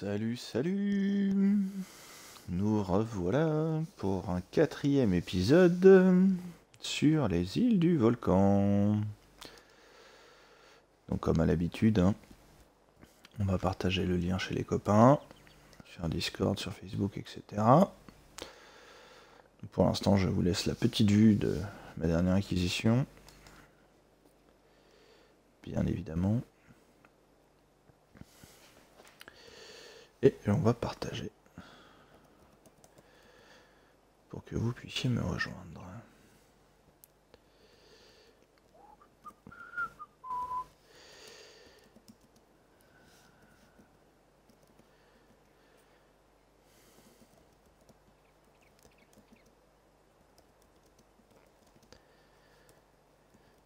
Salut, salut Nous revoilà pour un quatrième épisode sur les îles du volcan. Donc comme à l'habitude, hein, on va partager le lien chez les copains, sur Discord, sur Facebook, etc. Pour l'instant, je vous laisse la petite vue de ma dernière acquisition. Bien évidemment. Et on va partager. Pour que vous puissiez me rejoindre.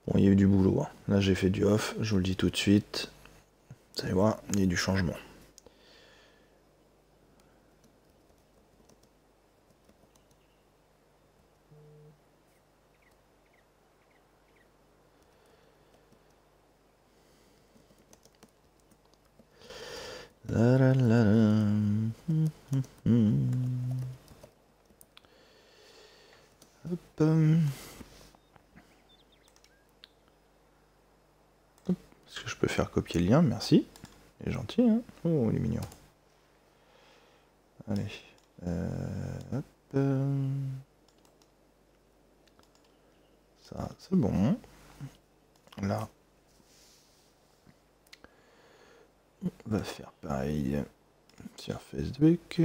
Bon, il y a eu du boulot. hein. Là, j'ai fait du off, je vous le dis tout de suite. Vous allez voir, il y a du changement. Est-ce que je peux faire copier le lien Merci. Il est gentil, hein Oh, il est mignon. Allez. Hop. Ça, c'est bon. Là. On va faire pareil sur Facebook.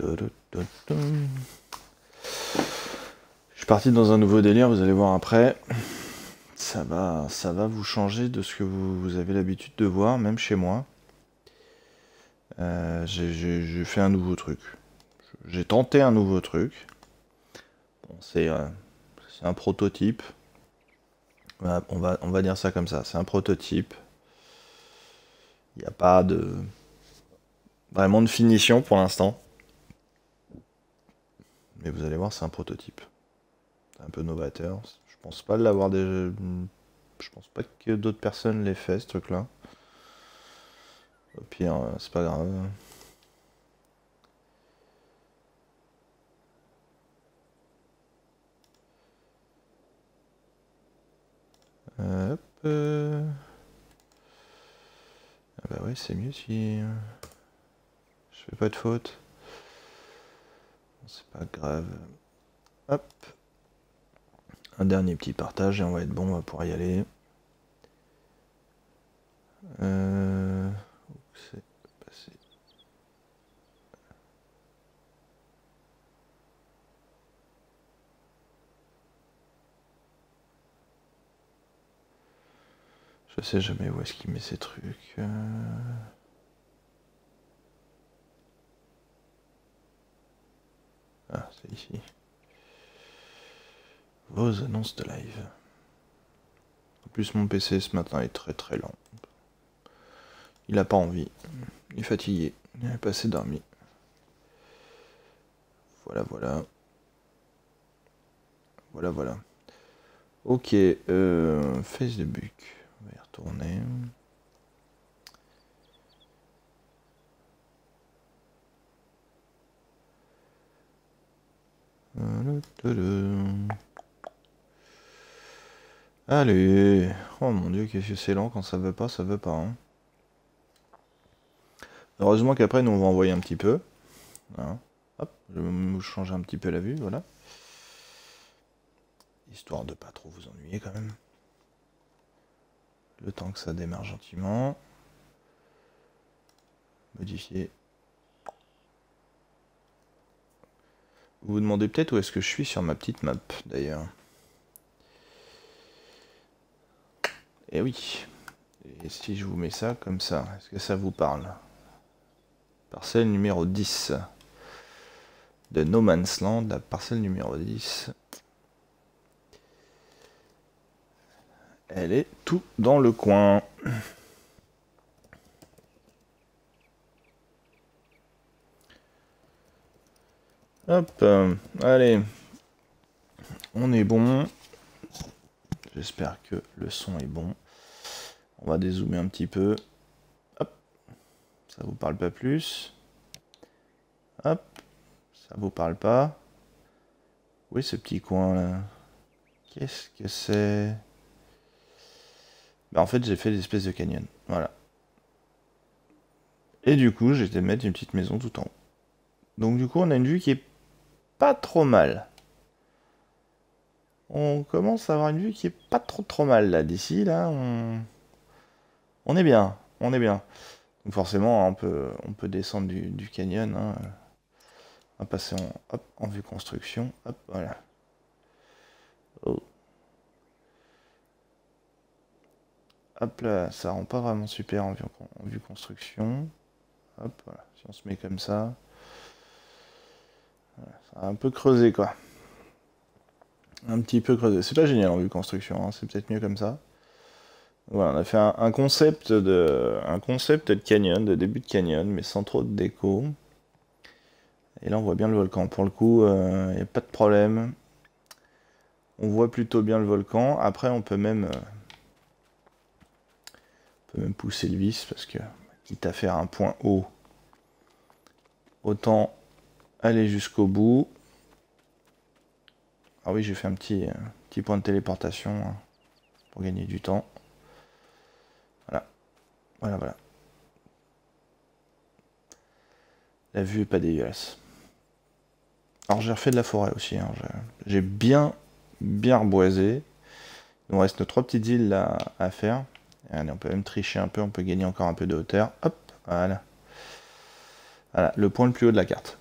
Je suis parti dans un nouveau délire, vous allez voir après. Ça va, ça va vous changer de ce que vous, avez l'habitude de voir, même chez moi. Euh, j'ai fait un nouveau truc. J'ai tenté un nouveau truc. Euh, c'est un prototype. On, va, on va dire ça comme ça. C'est un prototype. Il n'y a pas de vraiment de finition pour l'instant. Mais vous allez voir, c'est un prototype. C'est un peu novateur. Je pense pas l'avoir déjà. Je pense pas que d'autres personnes l'aient fait ce truc-là. Au pire, euh, c'est pas grave. Hop. euh. Ah bah ouais, c'est mieux si euh, je fais pas de faute. C'est pas grave. Hop. Un dernier petit partage et on va être bon, on va pouvoir y aller. Euh... où c'est passé Je sais jamais où est-ce qu'il met ces trucs. euh. Ah, c'est ici. Vos annonces de live. En plus, mon PC ce matin est très très lent. Il a pas envie. Il est fatigué. Il est pas assez dormi. Voilà, voilà. Voilà, voilà. Ok, euh, Facebook. On va y retourner. Allez. Oh mon dieu, qu'est-ce que c'est lent quand ça veut pas, ça veut pas. hein. Heureusement qu'après, nous, on va envoyer un petit peu. Hein. Hop, je vais changer un petit peu la vue, voilà. Histoire de pas trop vous ennuyer quand même. Le temps que ça démarre gentiment. Modifier. Vous vous demandez peut-être où est-ce que je suis sur ma petite map, d'ailleurs. Eh oui. Et si je vous mets ça comme ça, est-ce que ça vous parle? Parcelle numéro 10 de No Man's Land, la parcelle numéro 10. Elle est tout dans le coin. Hop, euh, allez. On est bon. J'espère que le son est bon. On va dézoomer un petit peu. Hop. Ça vous parle pas plus. Hop. Ça vous parle pas. Oui, ce petit coin là? Qu'est-ce que c'est? Bah, En fait, j'ai fait des espèces de canyon. Voilà. Et du coup, j'ai été mettre une petite maison tout en haut. Donc du coup, on a une vue qui est pas trop mal. On commence à avoir une vue qui est pas trop trop mal là. D'ici, là, on... on est bien. On est bien. Donc forcément, on peut, on peut descendre du, canyon. Hein. On va passer en, en vue construction. Hop, voilà. Oh. Hop là, ça rend pas vraiment super en vue, construction. Hop, voilà. Si on se met comme ça. un peu creusé quoi. Un petit peu creusé. C'est pas génial en vue construction, hein. c'est peut-être mieux comme ça. Voilà, on a fait un, concept de un concept de canyon, de début de canyon, mais sans trop de déco. Et là on voit bien le volcan. Pour le coup, il euh, n'y a pas de problème. On voit plutôt bien le volcan. Après, on peut même, euh, peut même pousser le vis parce que, quitte à faire un point haut, autant aller jusqu'au bout. Ah oui, j'ai fait un petit, euh, petit point de téléportation hein, pour gagner du temps. Voilà. Voilà, voilà. La vue est pas dégueulasse. Alors j'ai refait de la forêt aussi. Hein. J'ai bien bien reboisé. Il nous reste nos trois petites îles là à faire. On peut même tricher un peu, on peut gagner encore un peu de hauteur. Hop, voilà. Voilà, le point le plus haut de la carte.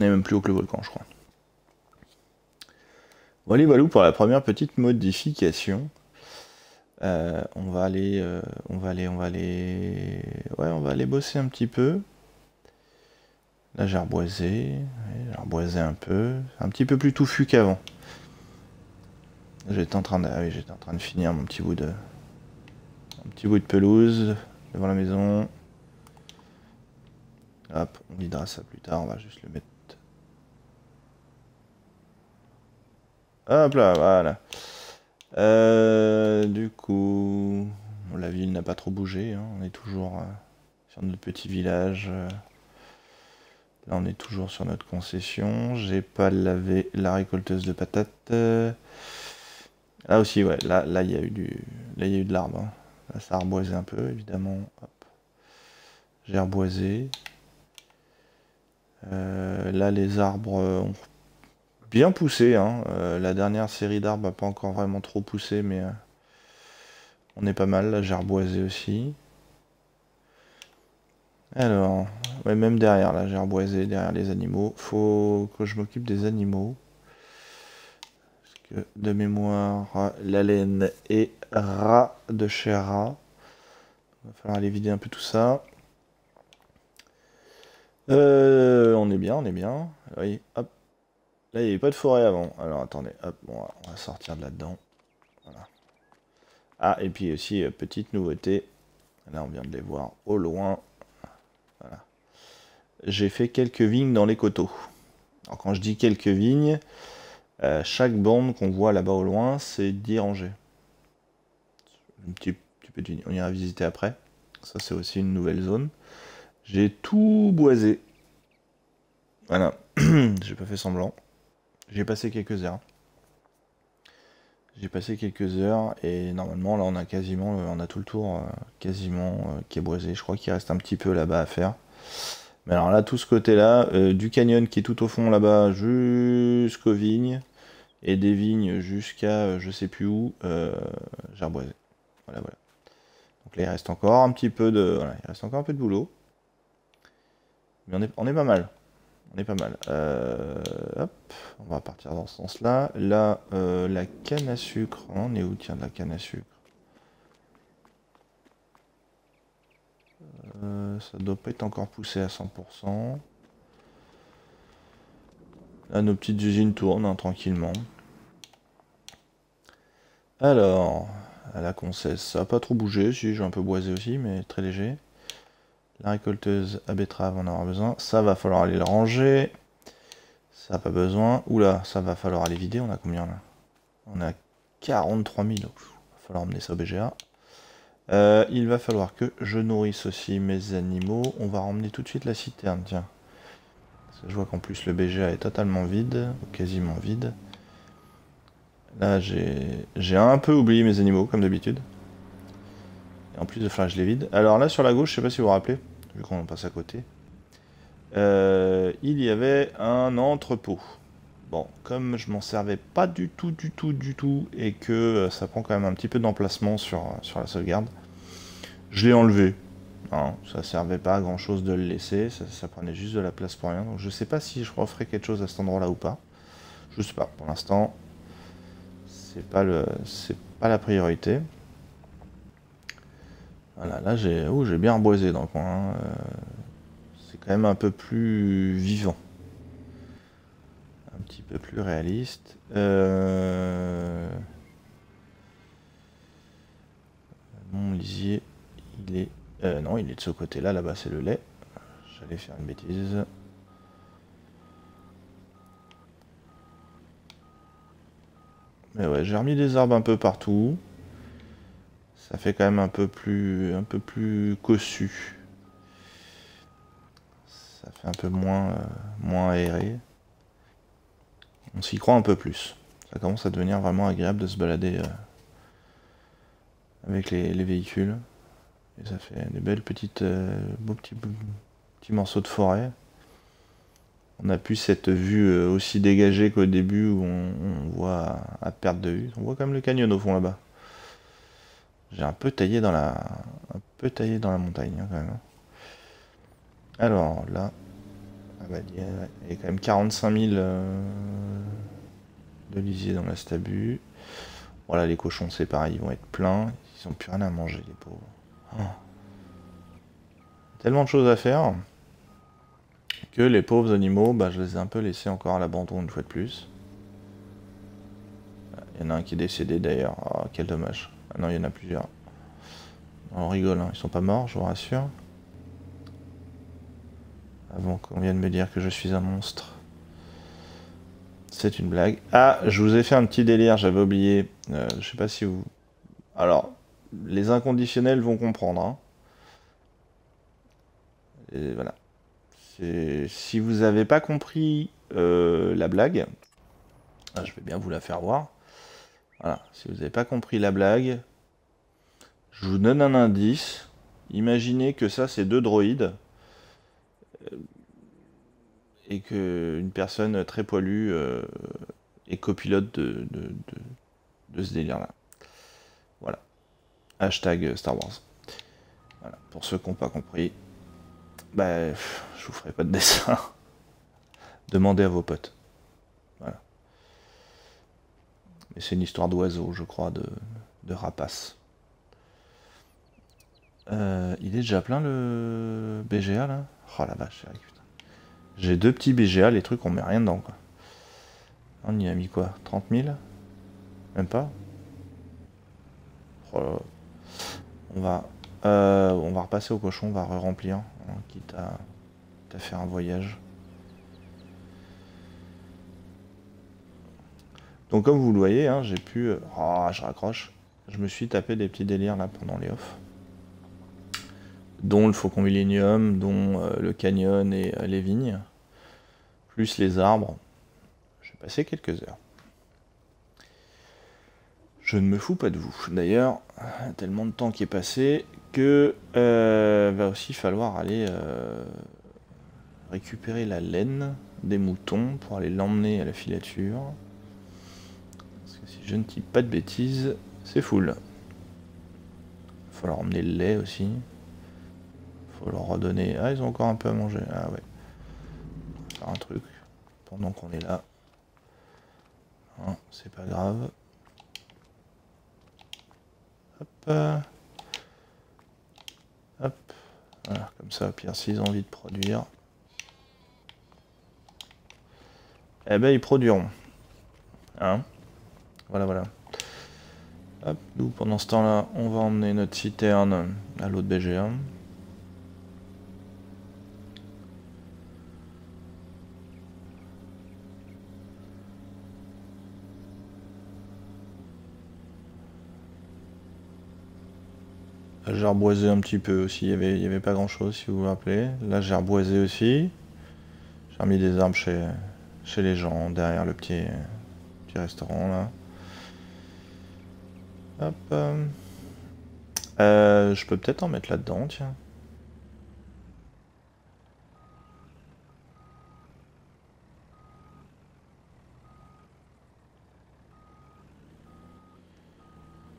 Est même plus haut que le volcan, je crois. Voilà, voilà pour la première petite modification. Euh, on va aller, euh, on va aller, on va aller, ouais, on va aller bosser un petit peu. Là, j'ai reboisé, j'ai reboisé un peu, un petit peu plus touffu qu'avant. J'étais en ah j'étais en train de finir mon petit bout de, un petit bout de pelouse devant la maison. Hop, on videra ça plus tard. On va juste le mettre. Hop là, voilà. Euh, du coup, la ville n'a pas trop bougé. Hein. On est toujours euh, sur notre petit village. Là, on est toujours sur notre concession. J'ai pas lavé la récolteuse de patates. Là aussi, ouais, là, là, il y a eu du, là, il y a eu de l'arbre. Hein. Là, ça a reboisé un peu, évidemment. J'ai reboisé. Euh, là, les arbres ont bien poussé. Hein. Euh, la dernière série d'arbres n'a pas encore vraiment trop poussé, mais euh, on est pas mal. Là, j'ai reboisé aussi. Alors, même derrière, là, j'ai reboisé derrière les animaux. Faut que je m'occupe des animaux de mémoire, la laine et rat de chez rat. Il va falloir aller vider un peu tout ça. Euh, on est bien, on est bien. Oui, hop. Là, il n'y avait pas de forêt avant. Alors, attendez, hop, bon, on va sortir de là-dedans. Ah, et puis aussi, euh, petite nouveauté. Là, on vient de les voir au loin. J'ai fait quelques vignes dans les coteaux. Alors, quand je dis quelques vignes, euh, chaque bande qu'on voit là-bas au loin, c'est 10 rangées. On ira visiter après. Ça, c'est aussi une nouvelle zone. J'ai tout boisé. Voilà. J'ai pas fait semblant. J'ai passé quelques heures. J'ai passé quelques heures et normalement là on a quasiment on a tout le tour euh, quasiment euh, qui est boisé. Je crois qu'il reste un petit peu là-bas à faire. Mais alors là tout ce côté là, du canyon qui est tout au fond là-bas jusqu'aux vignes, et des vignes jusqu'à euh, je sais plus où, euh, Voilà. Donc là, il reste encore un petit peu de, voilà, il reste encore un peu de boulot. Mais on est, pas mal. On est pas mal. Euh, hop, on va partir dans ce sens-là. Là, euh, la canne à sucre. On est où, tiens, de la canne à sucre Ça doit pas être encore poussé à 100%. Là, nos petites usines tournent hein, tranquillement. Alors, à la concesse, ça n'a pas trop bougé. Si, j'ai un peu boisé aussi, mais très léger. La récolteuse à betterave, on en aura besoin. Ça va falloir aller le ranger. Ça pas besoin. Oula, ça va falloir aller vider. On a combien là? On a 43 000. Il va falloir emmener ça au BGA. Euh, il va falloir que je nourrisse aussi mes animaux. On va emmener tout de suite la citerne, tiens. je vois qu'en plus le BGA est totalement vide, quasiment vide. Là, j'ai un peu oublié mes animaux, comme d'habitude. Et en plus faire je les vide. Alors là, sur la gauche, je sais pas si vous vous rappelez, vu qu'on passe à côté. Euh, il y avait un entrepôt. Bon, comme je m'en servais pas du tout, du tout, du tout, et que euh, ça prend quand même un petit peu d'emplacement sur, sur la sauvegarde, je l'ai enlevé. Non, ça servait pas à grand chose de le laisser, ça, prenait juste de la place pour rien. Donc je sais pas si je referai quelque chose à cet endroit-là ou pas. Je sais pas, pour l'instant, c'est pas le c'est pas la priorité. Voilà, là j'ai oh, j'ai bien reboisé dans le coin. Hein. Euh, c'est quand même un peu plus vivant un petit peu plus réaliste. Euh, mon lisier, il est... Euh, non, il est de ce côté-là, là-bas c'est le lait. J'allais faire une bêtise. Mais ouais, j'ai remis des arbres un peu partout. Ça fait quand même un peu plus, un peu plus cossu. Ça fait un peu moins, euh, moins aéré on s'y croit un peu plus. Ça commence à devenir vraiment agréable de se balader euh, avec les, véhicules. Et ça fait des belles petites, euh, beaux petits, petits, morceaux de forêt. On a plus cette vue euh, aussi dégagée qu'au début où on, voit à, perte de vue. On voit quand même le canyon au fond là-bas. J'ai un peu taillé dans la, un peu taillé dans la montagne hein, quand même. Hein. Alors là, ah bah, il, y a, quand même 45 000 euh, de lisier dans la stabu. Voilà, les cochons, c'est pareil, ils vont être pleins. Ils n'ont plus rien à manger, les pauvres. Oh. Tellement de choses à faire que les pauvres animaux, bah, je les ai un peu laissés encore à l'abandon une fois de plus. Il y en a un qui est décédé d'ailleurs. Oh, quel dommage. Ah non, il y en a plusieurs. On rigole, hein. ils sont pas morts, je vous rassure. Avant qu'on vienne me dire que je suis un monstre. C'est une blague. Ah, je vous ai fait un petit délire, j'avais oublié. Euh, je sais pas si vous... Alors, les inconditionnels vont comprendre. Hein. Et voilà. Si vous n'avez pas compris euh, la blague, ah, je vais bien vous la faire voir. Voilà, si vous n'avez pas compris la blague, je vous donne un indice. Imaginez que ça, c'est deux droïdes et qu'une personne très poilue euh, est copilote de, de, ce délire-là. Voilà. Hashtag Star Wars. Voilà. Pour ceux qui n'ont pas compris, bah, je vous ferai pas de dessin. Demandez à vos potes. Voilà. Mais c'est une histoire d'oiseau, je crois, de, de rapace. Euh, il est déjà plein le BGA là? Oh la vache, J'ai deux petits BGA, les trucs on met rien dedans. On y a mis quoi? 30 000 Même pas? Oh On va euh, on va repasser au cochon, on va re-remplir, hein, quitte à, à faire un voyage. Donc comme vous le voyez, hein, j'ai pu... Euh, oh, je raccroche. Je me suis tapé des petits délires là pendant les offs dont le Faucon Millennium, dont euh, le canyon et euh, les vignes, plus les arbres. J'ai passé quelques heures. Je ne me fous pas de vous. D'ailleurs, tellement de temps qui est passé que va aussi falloir aller récupérer la laine des moutons pour aller l'emmener à la filature. Parce que si je ne dis pas de bêtises, c'est full. Il va falloir emmener le lait aussi leur redonner. Ah, ils ont encore un peu à manger. Ah ouais. faire un truc pendant qu'on est là. Hein, c'est pas grave. Hop. Hop. Voilà, comme ça, pire s'ils ont envie de produire. eh ben ils produiront. Hein voilà, voilà. Hop, nous pendant ce temps-là, on va emmener notre citerne à l'autre BG1. J'ai arboisé un petit peu aussi, il n'y avait, avait pas grand chose si vous vous rappelez. Là j'ai arboisé aussi. J'ai remis des arbres chez, chez les gens, derrière le petit, petit restaurant là. Hop. euh. Euh, je peux peut-être en mettre là-dedans, tiens.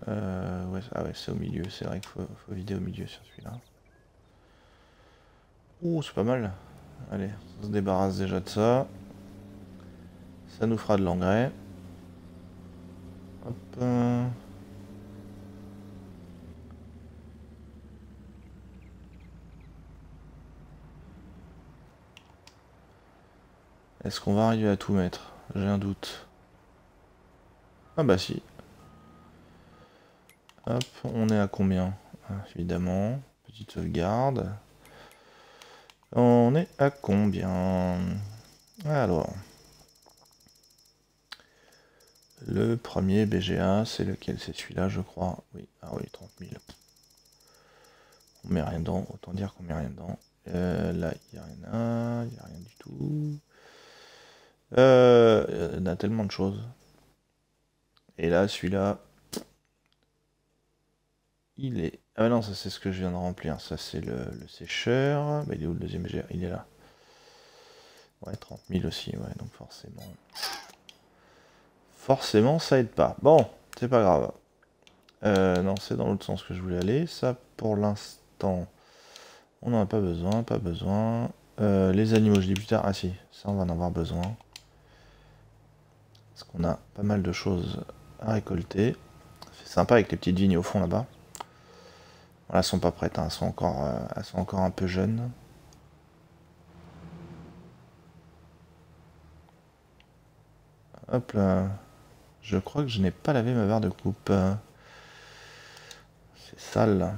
Euh, ouais, ah ouais, c'est au milieu, c'est vrai qu'il faut, faut vider au milieu sur celui-là. Ouh, c'est pas mal. Allez, on se débarrasse déjà de ça. Ça nous fera de l'engrais. Hop. Est-ce qu'on va arriver à tout mettre? J'ai un doute. Ah bah si. Hop, on est à combien? Ah, Évidemment, petite sauvegarde. On est à combien? Alors. Le premier BGA, c'est lequel? C'est celui-là, je crois. Oui, ah oui, 30 000. On met rien dedans, autant dire qu'on met rien dedans. Euh, là, il n'y a rien, il n'y a rien du tout. Euh, on a tellement de choses. Et là, celui-là, il est... Ah non, ça c'est ce que je viens de remplir. Ça c'est le, sécheur. Bah, il est où le deuxième GR Il est là. Ouais, 30 000 aussi, ouais, donc forcément... Forcément, ça aide pas. Bon, c'est pas grave. Euh, non, c'est dans l'autre sens que je voulais aller. Ça, pour l'instant, on n'en a pas besoin, pas besoin. Euh, les animaux, je dis plus tard. Ah si, ça on va en avoir besoin. Parce qu'on a pas mal de choses à récolter. C'est sympa avec les petites vignes au fond là-bas. Voilà, elles sont pas prêtes, hein. elles, sont encore, euh, elles sont encore un peu jeunes. Hop là. Je crois que je n'ai pas lavé ma barre de coupe. C'est sale.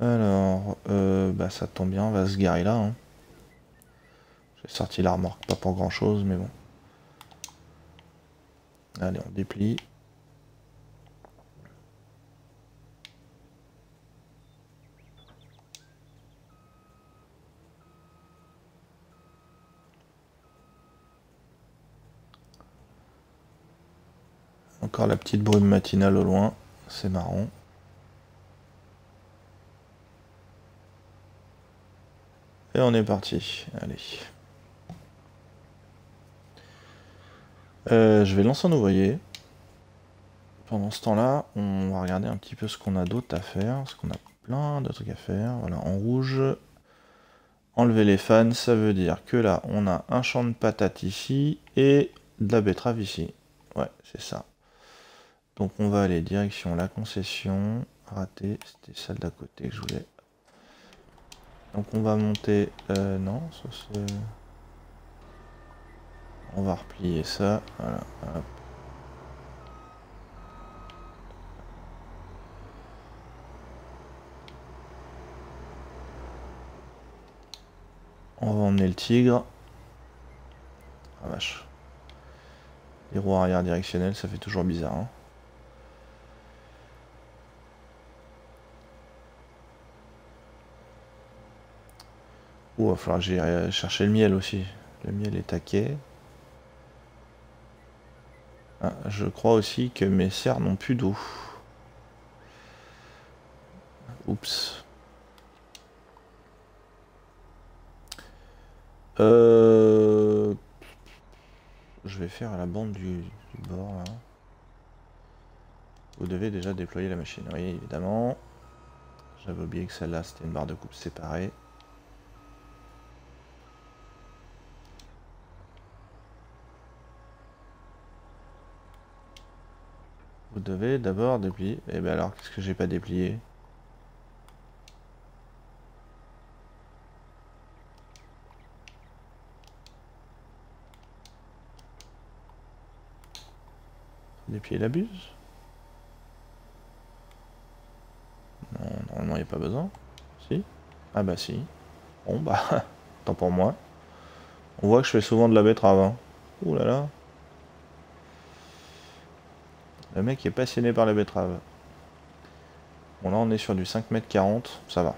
Alors, euh, bah ça tombe bien, on va se garer là. hein. J'ai sorti la remorque, pas pour grand chose, mais bon. Allez, on déplie. Encore la petite brume matinale au loin, c'est marrant. Et on est parti, allez. Euh, je vais lancer un ouvrier. Pendant ce temps-là, on va regarder un petit peu ce qu'on a d'autre à faire, parce qu'on a plein de trucs à faire. Voilà, en rouge, enlever les fans, ça veut dire que là, on a un champ de patates ici et de la betterave ici. Ouais, c'est ça. Donc on va aller direction la concession. Raté, c'était celle d'à côté que je voulais. Donc on va monter... Euh, non, ça c'est... On va replier ça. Voilà. On va emmener le tigre. Ah vache. Les roues arrière directionnelles, ça fait toujours bizarre. hein. Ouh, il va falloir que chercher le miel aussi. Le miel est taquet. Ah, je crois aussi que mes serres n'ont plus d'eau. Oups. Euh... Je vais faire la bande du, bord. Vous devez déjà déployer la machine. Oui, évidemment. J'avais oublié que celle-là c'était une barre de coupe séparée. Vous devez d'abord déplier. Et bien alors, qu'est-ce que j'ai pas déplié? Déplier la buse? Non, normalement il n'y a pas besoin. Si? Ah bah si. Bon bah, tant pour moi. On voit que je fais souvent de la betterave. Hein. Ouh là là. Le mec est passionné par la betterave. Bon là on est sur du 5 mètres 40, ça va.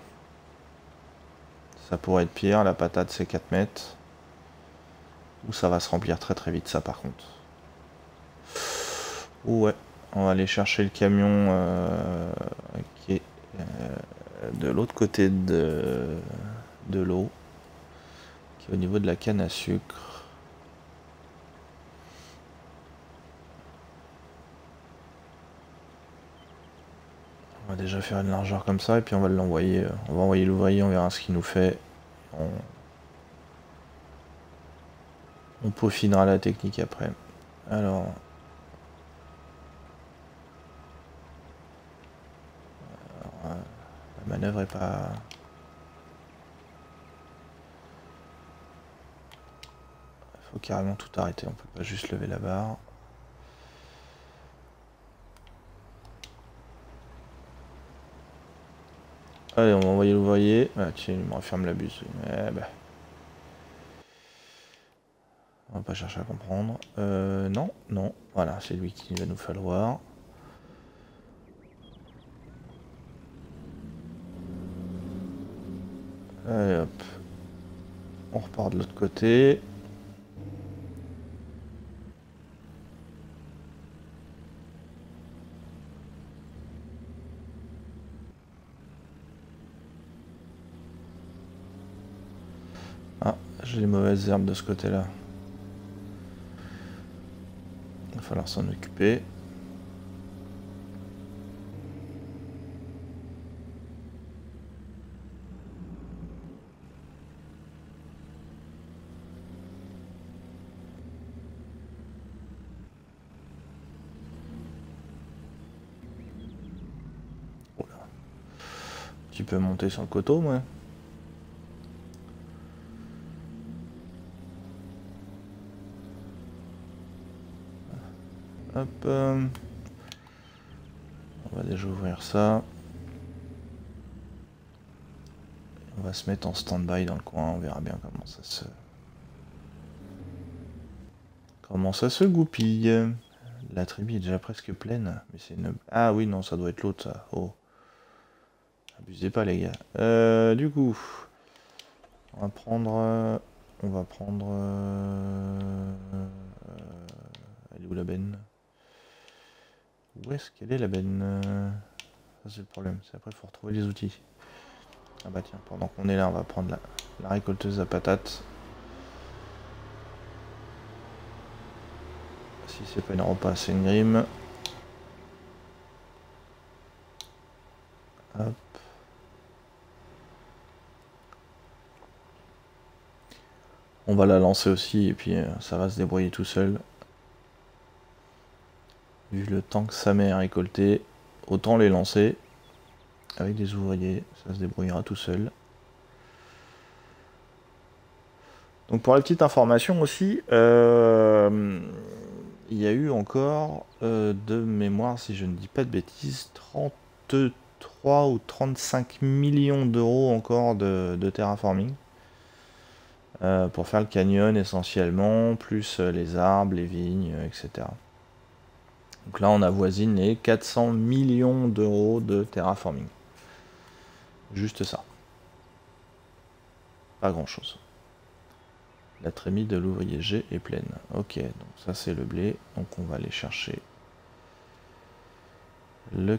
Ça pourrait être pire, la patate c'est 4 mètres. Ou ça va se remplir très très vite ça par contre. Ouais, on va aller chercher le camion euh, qui est euh, de l'autre côté de, de l'eau, qui est au niveau de la canne à sucre. On va déjà faire une largeur comme ça et puis on va l'envoyer. Euh, on va envoyer l'ouvrier, on verra ce qu'il nous fait. On... on peaufinera la technique après. Alors, La manœuvre est pas... Faut carrément tout arrêter, on peut pas juste lever la barre. Allez, on va envoyer l'ouvrier. Ah tiens, il me referme la buse. Eh ben. On va pas chercher à comprendre. Euh, non, non. Voilà, c'est lui qu'il va nous falloir. Allez hop. On repart de l'autre côté. Ah, j'ai les mauvaises herbes de ce côté-là. Va falloir s'en occuper. peux monter sur le coteau, moi. Euh. On va déjà ouvrir ça. On va se mettre en stand-by dans le coin, on verra bien comment ça se... Comment ça se goupille. La tribu est déjà presque pleine. Mais c'est une... Ah oui, non, ça doit être l'autre, ça. Oh. Abusez pas les gars. Euh, du coup, on va prendre... Euh, on va prendre... Euh, elle est où la benne? Où est-ce qu'elle est la benne? Ça c'est le problème. C'est après il faut retrouver les outils. Ah bah tiens, pendant qu'on est là, on va prendre la, la récolteuse à patates. Si c'est pas une repas, c'est une grime. Hop. On va la lancer aussi et puis euh, ça va se débrouiller tout seul. Vu le temps que ça met à récolter, autant les lancer avec des ouvriers, ça se débrouillera tout seul. Donc pour la petite information aussi, euh, il y a eu encore euh, de mémoire, si je ne dis pas de bêtises, 33 ou 35 millions d'euros encore de, terraforming. Euh, pour faire le canyon essentiellement, plus les arbres, les vignes, etc. Donc là, on avoisine les 400 millions d'euros de terraforming. Juste ça. Pas grand chose. La trémie de l'ouvrier G est pleine. Ok, donc ça c'est le blé. Donc on va aller chercher le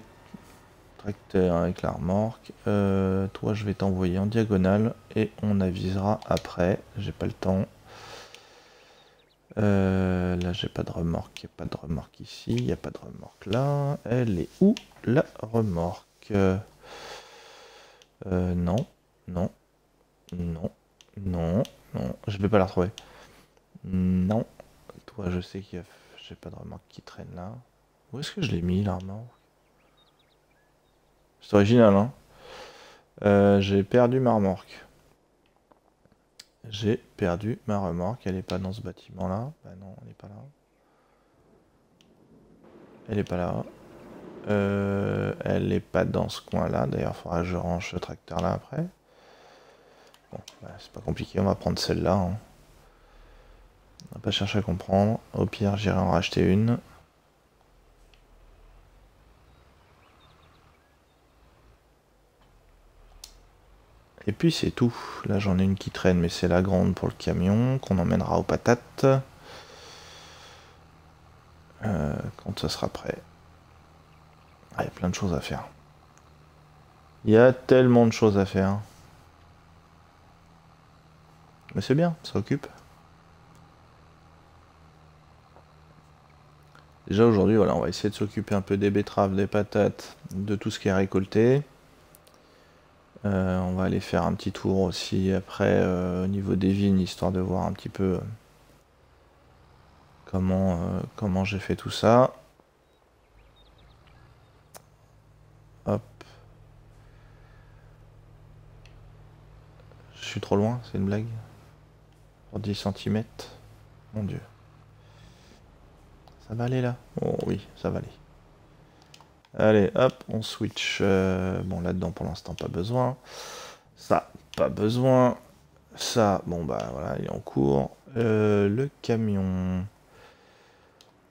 tracteur avec la remorque. Euh, toi, je vais t'envoyer en diagonale et on avisera après. J'ai pas le temps. Euh, là, j'ai pas de remorque. Il n'y a pas de remorque ici. Il n'y a pas de remorque là. Elle est où la remorque? Euh, Non, non, non, non, non. Je vais pas la retrouver. Non. Toi, je sais qu'il y a... J'ai pas de remorque qui traîne là. Où est-ce que je l'ai mis la remorque? C'est original, hein. Euh, j'ai perdu ma remorque. J'ai perdu ma remorque. Elle n'est pas dans ce bâtiment-là. Bah non, elle n'est pas là. Elle n'est pas là. Euh, elle n'est pas dans ce coin-là. D'ailleurs, il faudra que je range ce tracteur-là après. Bon, bah, c'est pas compliqué. On va prendre celle-là. Hein. On va pas chercher à comprendre. Au pire, j'irai en racheter une. Et puis c'est tout. Là j'en ai une qui traîne, mais c'est la grande pour le camion qu'on emmènera aux patates. Euh, quand ça sera prêt. Ah, il y a plein de choses à faire. Il y a tellement de choses à faire. Mais c'est bien, ça occupe. Déjà aujourd'hui, voilà, on va essayer de s'occuper un peu des betteraves, des patates, de tout ce qui est récolté. Euh, on va aller faire un petit tour aussi après euh, au niveau des vignes, histoire de voir un petit peu comment, euh, comment j'ai fait tout ça. Hop. Je suis trop loin, c'est une blague. Pour 10 cm. Mon dieu. Ça va aller là? Oh oui, ça va aller. Allez, hop, on switch. Euh, bon, là-dedans, pour l'instant, pas besoin. Ça, pas besoin. Ça, bon, bah voilà, il est en cours. Euh, le camion.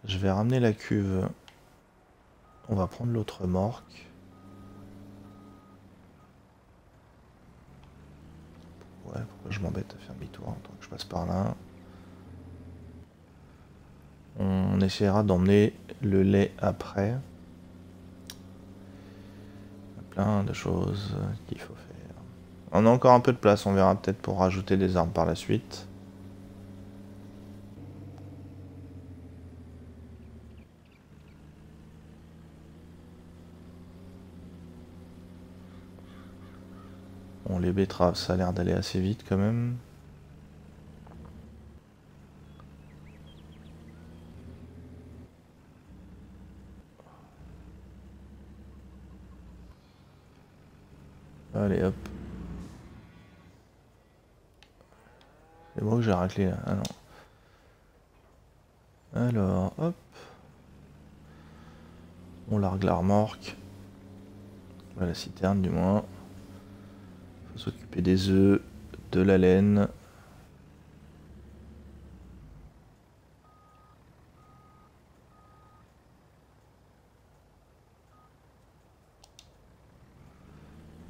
Je vais ramener la cuve. On va prendre l'autre remorque. Ouais, pourquoi je m'embête à faire demi-tour tant que je passe par là On essaiera d'emmener le lait après. Plein de choses qu'il faut faire. On a encore un peu de place, on verra peut-être pour rajouter des armes par la suite. Bon, les betteraves, ça a l'air d'aller assez vite quand même. Allez hop. C'est moi que j'ai raclé là. Ah. Alors, hop. On largue la remorque. La citerne du moins s'occuper des œufs, de la laine.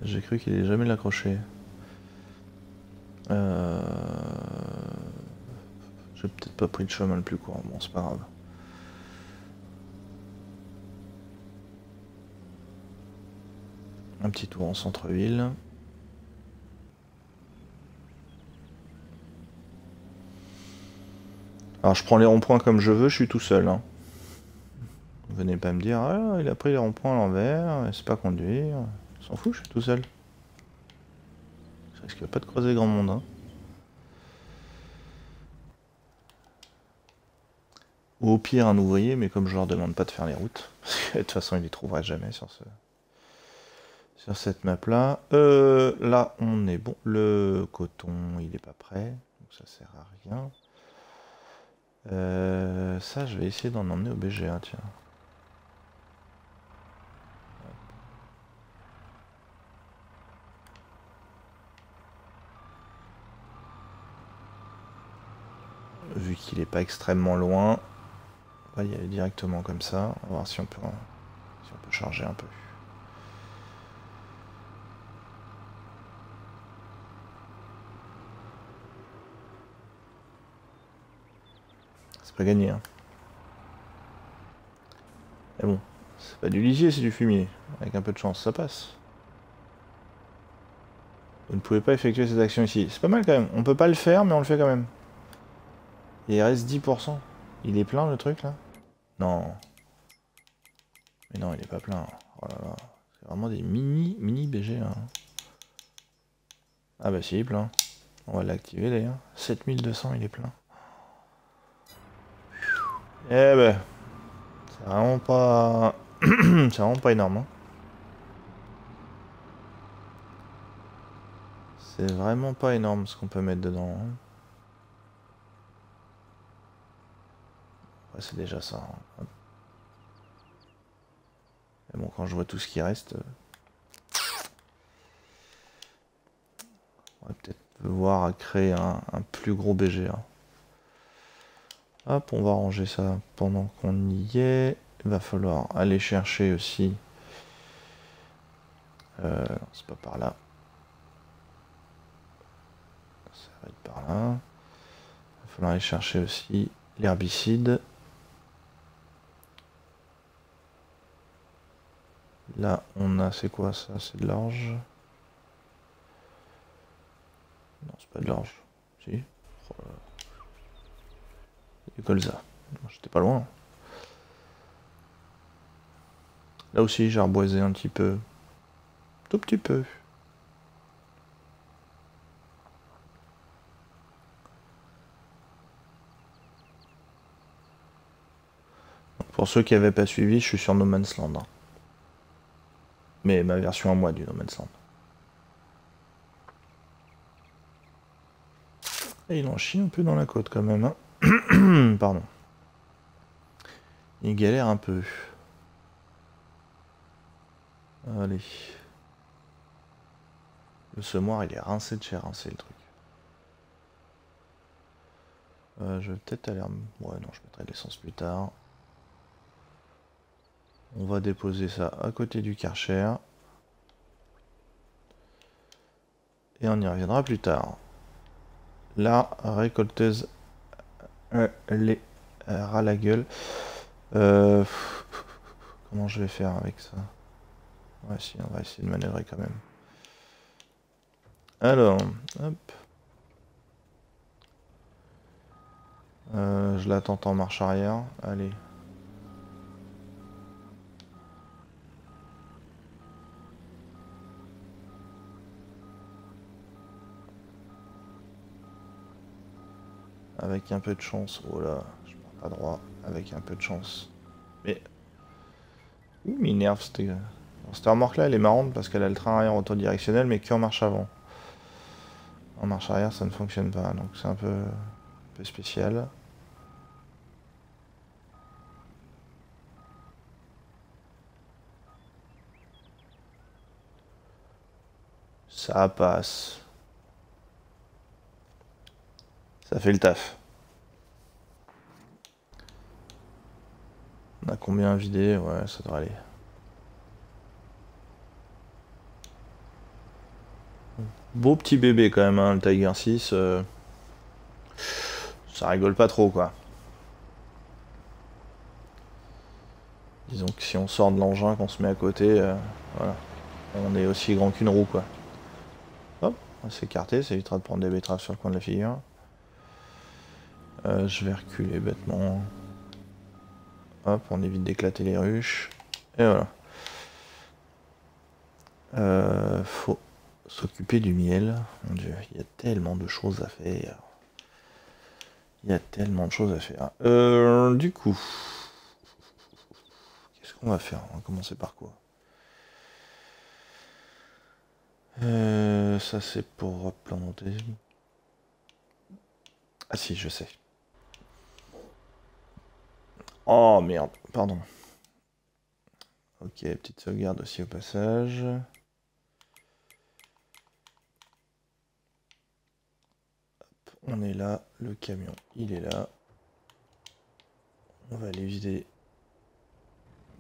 J'ai cru qu'il allait jamais l'accrocher. Euh... J'ai peut-être pas pris le chemin le plus court, bon c'est pas grave. Un petit tour en centre-ville. Alors je prends les ronds-points comme je veux, je suis tout seul. Hein. Venez pas me dire, ah, il a pris les ronds-points à l'envers, c'est pas conduire. S'en fout, je suis tout seul. Je risque pas de croiser grand monde. Hein. Ou au pire un ouvrier, mais comme je leur demande pas de faire les routes, de toute façon ils les trouveraient jamais sur ce sur cette map là. Euh, là on est bon. Le coton il est pas prêt, donc ça sert à rien. Euh, ça, je vais essayer d'en emmener au BGA, tiens. Vu qu'il n'est pas extrêmement loin, on va y aller directement comme ça. On va voir si on peut, si on peut charger un peu. gagner. Hein. Mais bon, c'est pas du lisier, c'est du fumier. Avec un peu de chance, ça passe. Vous ne pouvez pas effectuer cette action ici. C'est pas mal quand même. On peut pas le faire, mais on le fait quand même. Il reste 10%. Il est plein le truc là? Non. Mais non, il est pas plein. Oh c'est vraiment des mini, mini BG. Hein. Ah bah si, il est plein. On va l'activer d'ailleurs. 7200, il est plein. Eh ben, c'est vraiment pas... c'est vraiment pas énorme. Hein. C'est vraiment pas énorme ce qu'on peut mettre dedans. Hein. C'est déjà ça. Hein. Mais bon, quand je vois tout ce qui reste... Euh, on va peut-être voir à créer un, plus gros BG. Hein. Hop, on va ranger ça pendant qu'on y est. Il va falloir aller chercher aussi. Euh, c'est pas par là. ça va être par là. Il va falloir aller chercher aussi l'herbicide. Là, on a, c'est quoi ça? C'est de l'orge Non, c'est pas de l'orge. Si oh Du colza. J'étais pas loin. Là aussi, j'ai reboisé un petit peu. Tout petit peu. Pour ceux qui n'avaient pas suivi, je suis sur No Man's Land. Mais ma version à moi du No Man's. Et il en chie un peu dans la côte quand même. Hein. Pardon. Il galère un peu. Allez. Le semoir, il est rincé de chez rincé le truc. Euh, je vais peut-être aller... Ouais, non, je mettrai l'essence plus tard. On va déposer ça à côté du karcher. Et on y reviendra plus tard. La récolteuse euh, les euh, ras la gueule. Euh, comment je vais faire avec ça? Ouais, si, on va essayer de manœuvrer quand même. Alors, hop. je l'attends en marche arrière. Allez, Avec un peu de chance. Oh là, je pars pas droit. Avec un peu de chance. Mais... Il m'énerve cette... Cette remorque là elle est marrante parce qu'elle a le train arrière autodirectionnel mais qu'en marche avant. En marche arrière ça ne fonctionne pas donc c'est un peu spécial. Ça passe. Ça fait le taf. On a combien vidé Ouais, ça devrait aller. Beau petit bébé quand même, hein, le Tiger 6. Euh, ça rigole pas trop, quoi. Disons que si on sort de l'engin, qu'on se met à côté, euh, voilà. On est aussi grand qu'une roue, quoi. Hop, on va s'écarter, ça évitera de prendre des betteraves sur le coin de la figure. Euh, je vais reculer bêtement. Hop, on évite d'éclater les ruches. Et voilà. Euh, faut s'occuper du miel. Mon dieu, il y a tellement de choses à faire. Il y a tellement de choses à faire. Euh, du coup, qu'est-ce qu'on va faire? On va commencer par quoi? Ça c'est pour planter. Ah si, je sais. Oh merde, pardon. Ok, petite sauvegarde aussi au passage. on est là, le camion il est là. On va aller vider.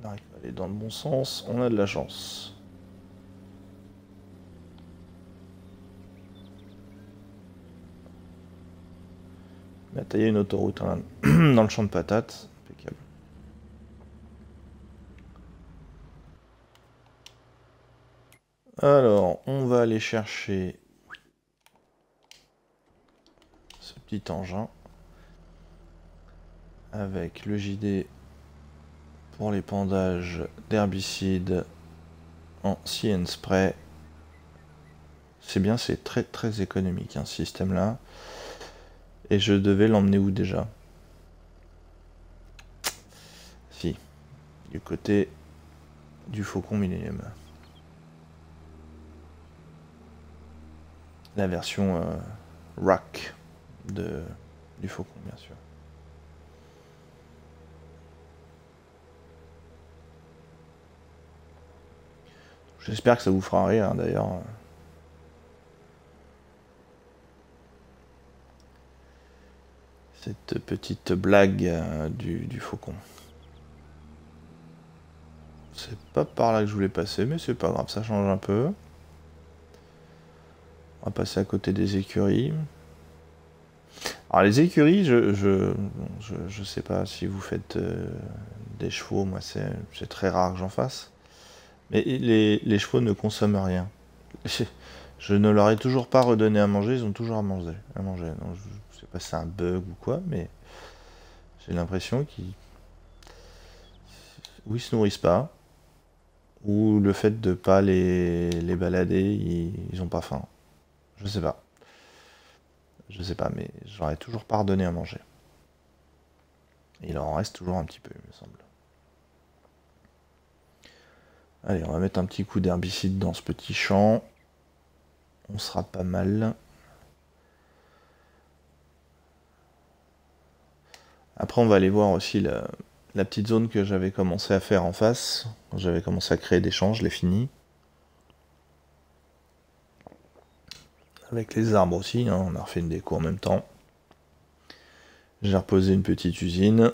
On arrive à aller dans le bon sens, on a de la chance. On a une autoroute hein, dans le champ de patates. Alors, on va aller chercher ce petit engin avec le JD pour l'épandage d'herbicides en CN spray. C'est bien, c'est très très économique un hein, système là. Et je devais l'emmener où déjà? Si, du côté du Faucon Millennium. La version euh, rock de, du Faucon, bien sûr. J'espère que ça vous fera rire, hein, d'ailleurs. Cette petite blague euh, du, du faucon. C'est pas par là que je voulais passer, mais c'est pas grave, ça change un peu. On va passer à côté des écuries. Alors les écuries, je je, sais pas si vous faites euh, des chevaux, moi c'est très rare que j'en fasse. Mais les, chevaux ne consomment rien. Je, ne leur ai toujours pas redonné à manger, ils ont toujours à manger. À je, ne sais pas si c'est un bug ou quoi, mais j'ai l'impression qu'ils... Ou ils se nourrissent pas, ou le fait de pas les, balader, ils, ils ont pas faim. Je sais pas. Je sais pas, mais j'aurais toujours pas redonné à manger. Il en reste toujours un petit peu, il me semble. Allez, on va mettre un petit coup d'herbicide dans ce petit champ. On sera pas mal. Après, on va aller voir aussi la, la petite zone que j'avais commencé à faire en face. J'avais commencé à créer des champs, je l'ai fini. Avec les arbres aussi, hein. on a refait une déco en même temps. J'ai reposé une petite usine.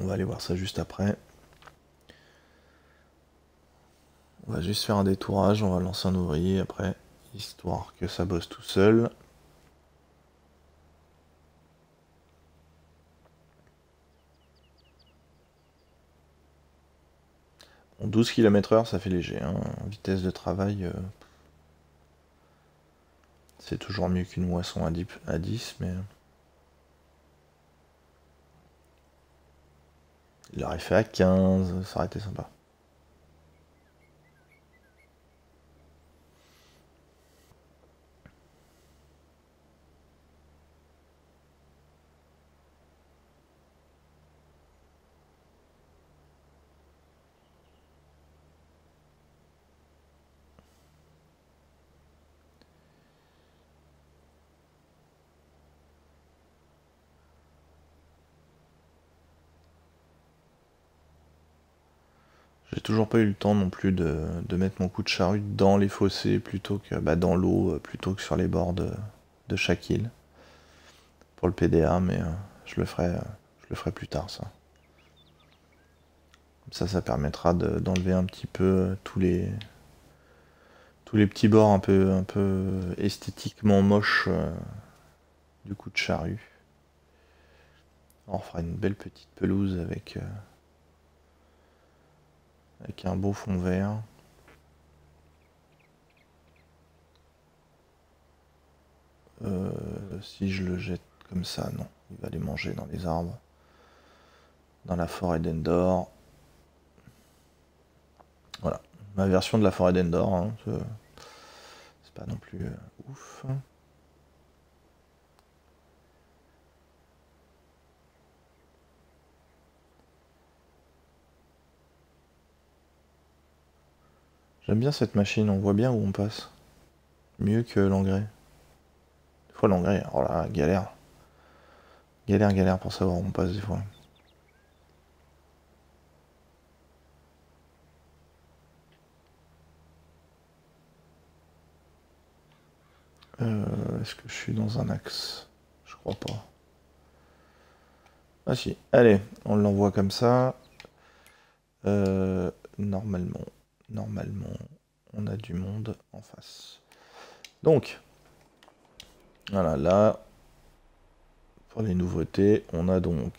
On va aller voir ça juste après. On va juste faire un détourage, on va lancer un ouvrier après, histoire que ça bosse tout seul. Bon, 12 km h ça fait léger, hein. vitesse de travail... Euh, c'est toujours mieux qu'une moisson à 10, à 10 mais... Il aurait fait à 15, ça aurait été sympa. Toujours pas eu le temps non plus de, mettre mon coup de charrue dans les fossés plutôt que bah, dans l'eau, euh, plutôt que sur les bords de, chaque île. Pour le PDA, mais euh, je, le ferai, euh, je le ferai plus tard ça. Ça, ça permettra d'enlever un petit peu tous les, tous les petits bords un peu, un peu esthétiquement moches du coup de charrue. On fera une belle petite pelouse avec avec un beau fond vert. Euh, si je le jette comme ça, non, il va les manger dans les arbres, dans la forêt d'Endor. Voilà, ma version de la forêt d'Endor, hein, c'est pas non plus euh, ouf. J'aime bien cette machine, on voit bien où on passe. Mieux que l'engrais. Des fois l'engrais, oh là, galère. Galère, galère pour savoir où on passe des fois. Euh, Est-ce que je suis dans un axe? Je crois pas. Ah si, allez, on l'envoie comme ça. Euh, normalement normalement, on a du monde en face. Donc, voilà, là, pour les nouveautés, on a donc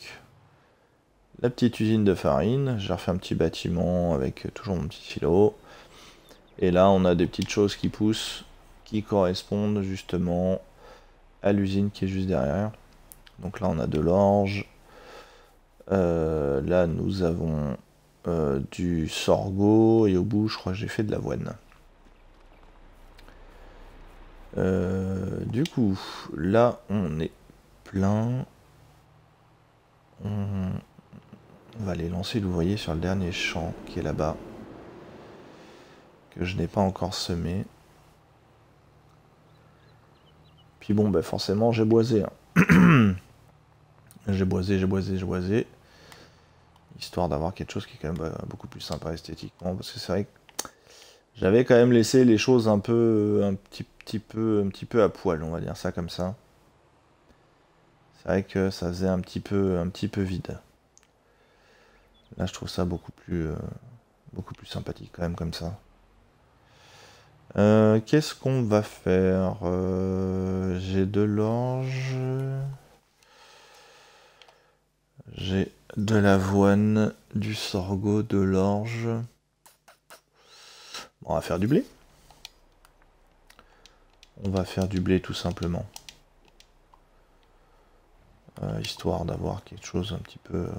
la petite usine de farine. J'ai refait un petit bâtiment avec toujours mon petit silo. Et là, on a des petites choses qui poussent, qui correspondent justement à l'usine qui est juste derrière. Donc là, on a de l'orge. Euh, là, nous avons euh, du sorgho et au bout je crois que j'ai fait de l'avoine. Euh, du coup, là on est plein. On, va aller lancer l'ouvrier sur le dernier champ qui est là-bas. Que je n'ai pas encore semé. Puis bon, bah forcément j'ai boisé. Hein. j'ai boisé, j'ai boisé, j'ai boisé histoire d'avoir quelque chose qui est quand même bah, beaucoup plus sympa esthétiquement, parce que c'est vrai que j'avais quand même laissé les choses un peu, un petit, petit peu, un petit peu à poil, on va dire ça comme ça. C'est vrai que ça faisait un petit peu, un petit peu vide. Là, je trouve ça beaucoup plus, euh, beaucoup plus sympathique quand même comme ça. Euh, qu'est-ce qu'on va faire? Euh, J'ai de l'orge. J'ai de l'avoine, du sorgho, de l'orge. on va faire du blé. On va faire du blé tout simplement. Euh, histoire d'avoir quelque chose un petit peu...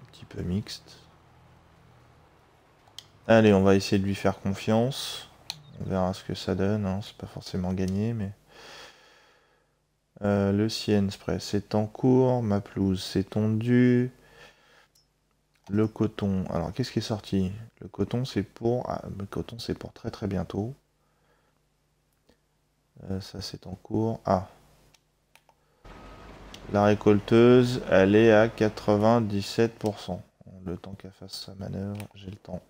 Un petit peu mixte. Allez, on va essayer de lui faire confiance. On verra ce que ça donne. Hein. C'est pas forcément gagné, mais... Euh, le Cien Spray, c'est en cours. Ma pelouse, c'est tondu. Le coton. Alors, qu'est-ce qui est sorti? Le coton, c'est pour... Ah, le coton, c'est pour très très bientôt. Euh, ça, c'est en cours. Ah. La récolteuse, elle est à 97%. Le temps qu'elle fasse sa manœuvre, j'ai le temps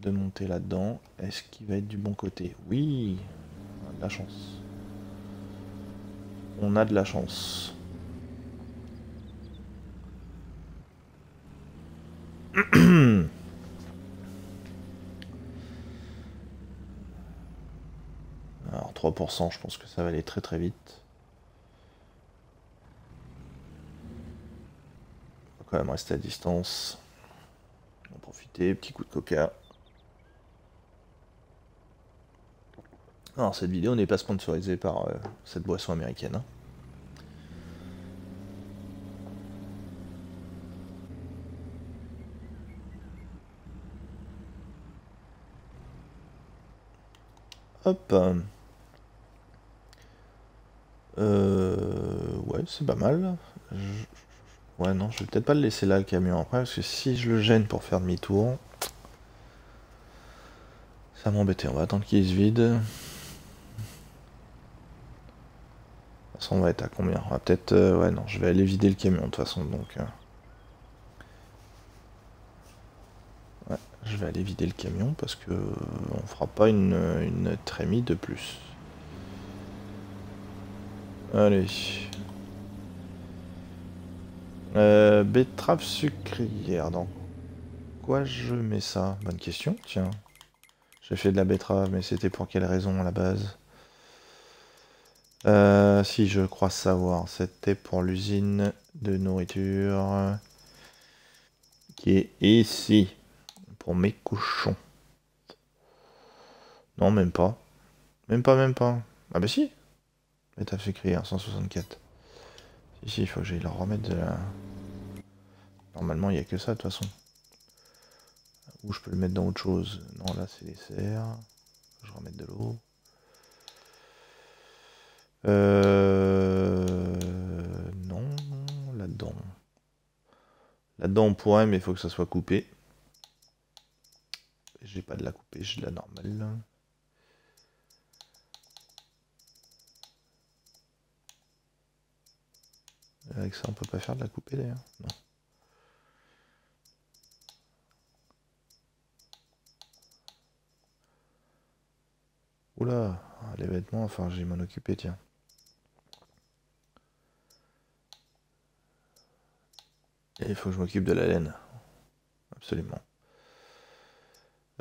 de monter là-dedans. Est-ce qu'il va être du bon côté? Oui la chance. On a de la chance. Alors 3%, je pense que ça va aller très très vite. On va quand même rester à distance. On va profiter, petit coup de coca. Alors cette vidéo n'est pas sponsorisée par euh, cette boisson américaine. Hein. Hop. Euh... Ouais, c'est pas mal. Ouais, non, je vais peut-être pas le laisser là, le camion, après, parce que si je le gêne pour faire demi-tour... Ça m'embêter, on va attendre qu'il se vide. On va être à combien On va peut-être... Euh, ouais, non, je vais aller vider le camion, de toute façon, donc... Euh. Ouais, je vais aller vider le camion, parce que on fera pas une, trémie de plus. Allez. Euh, betterave sucrière, donc quoi je mets ça? Bonne question, tiens. J'ai fait de la betterave, mais c'était pour quelle raison à la base? Euh, si je crois savoir, c'était pour l'usine de nourriture qui est ici, pour mes cochons. Non, même pas. Même pas, même pas. Ah bah si créer un 164. Si, si, il faut que j'aille leur remettre de la... Normalement, il n'y a que ça, de toute façon. Ou je peux le mettre dans autre chose. Non, là, c'est les serres. Je remette de l'eau. Euh... Non, là-dedans. Là-dedans on pourrait, mais il faut que ça soit coupé. J'ai pas de la couper, j'ai de la normale. Avec ça, on peut pas faire de la couper d'ailleurs. Non. Oula, les vêtements, enfin j'ai m'en occuper, tiens. Et il faut que je m'occupe de la laine. Absolument.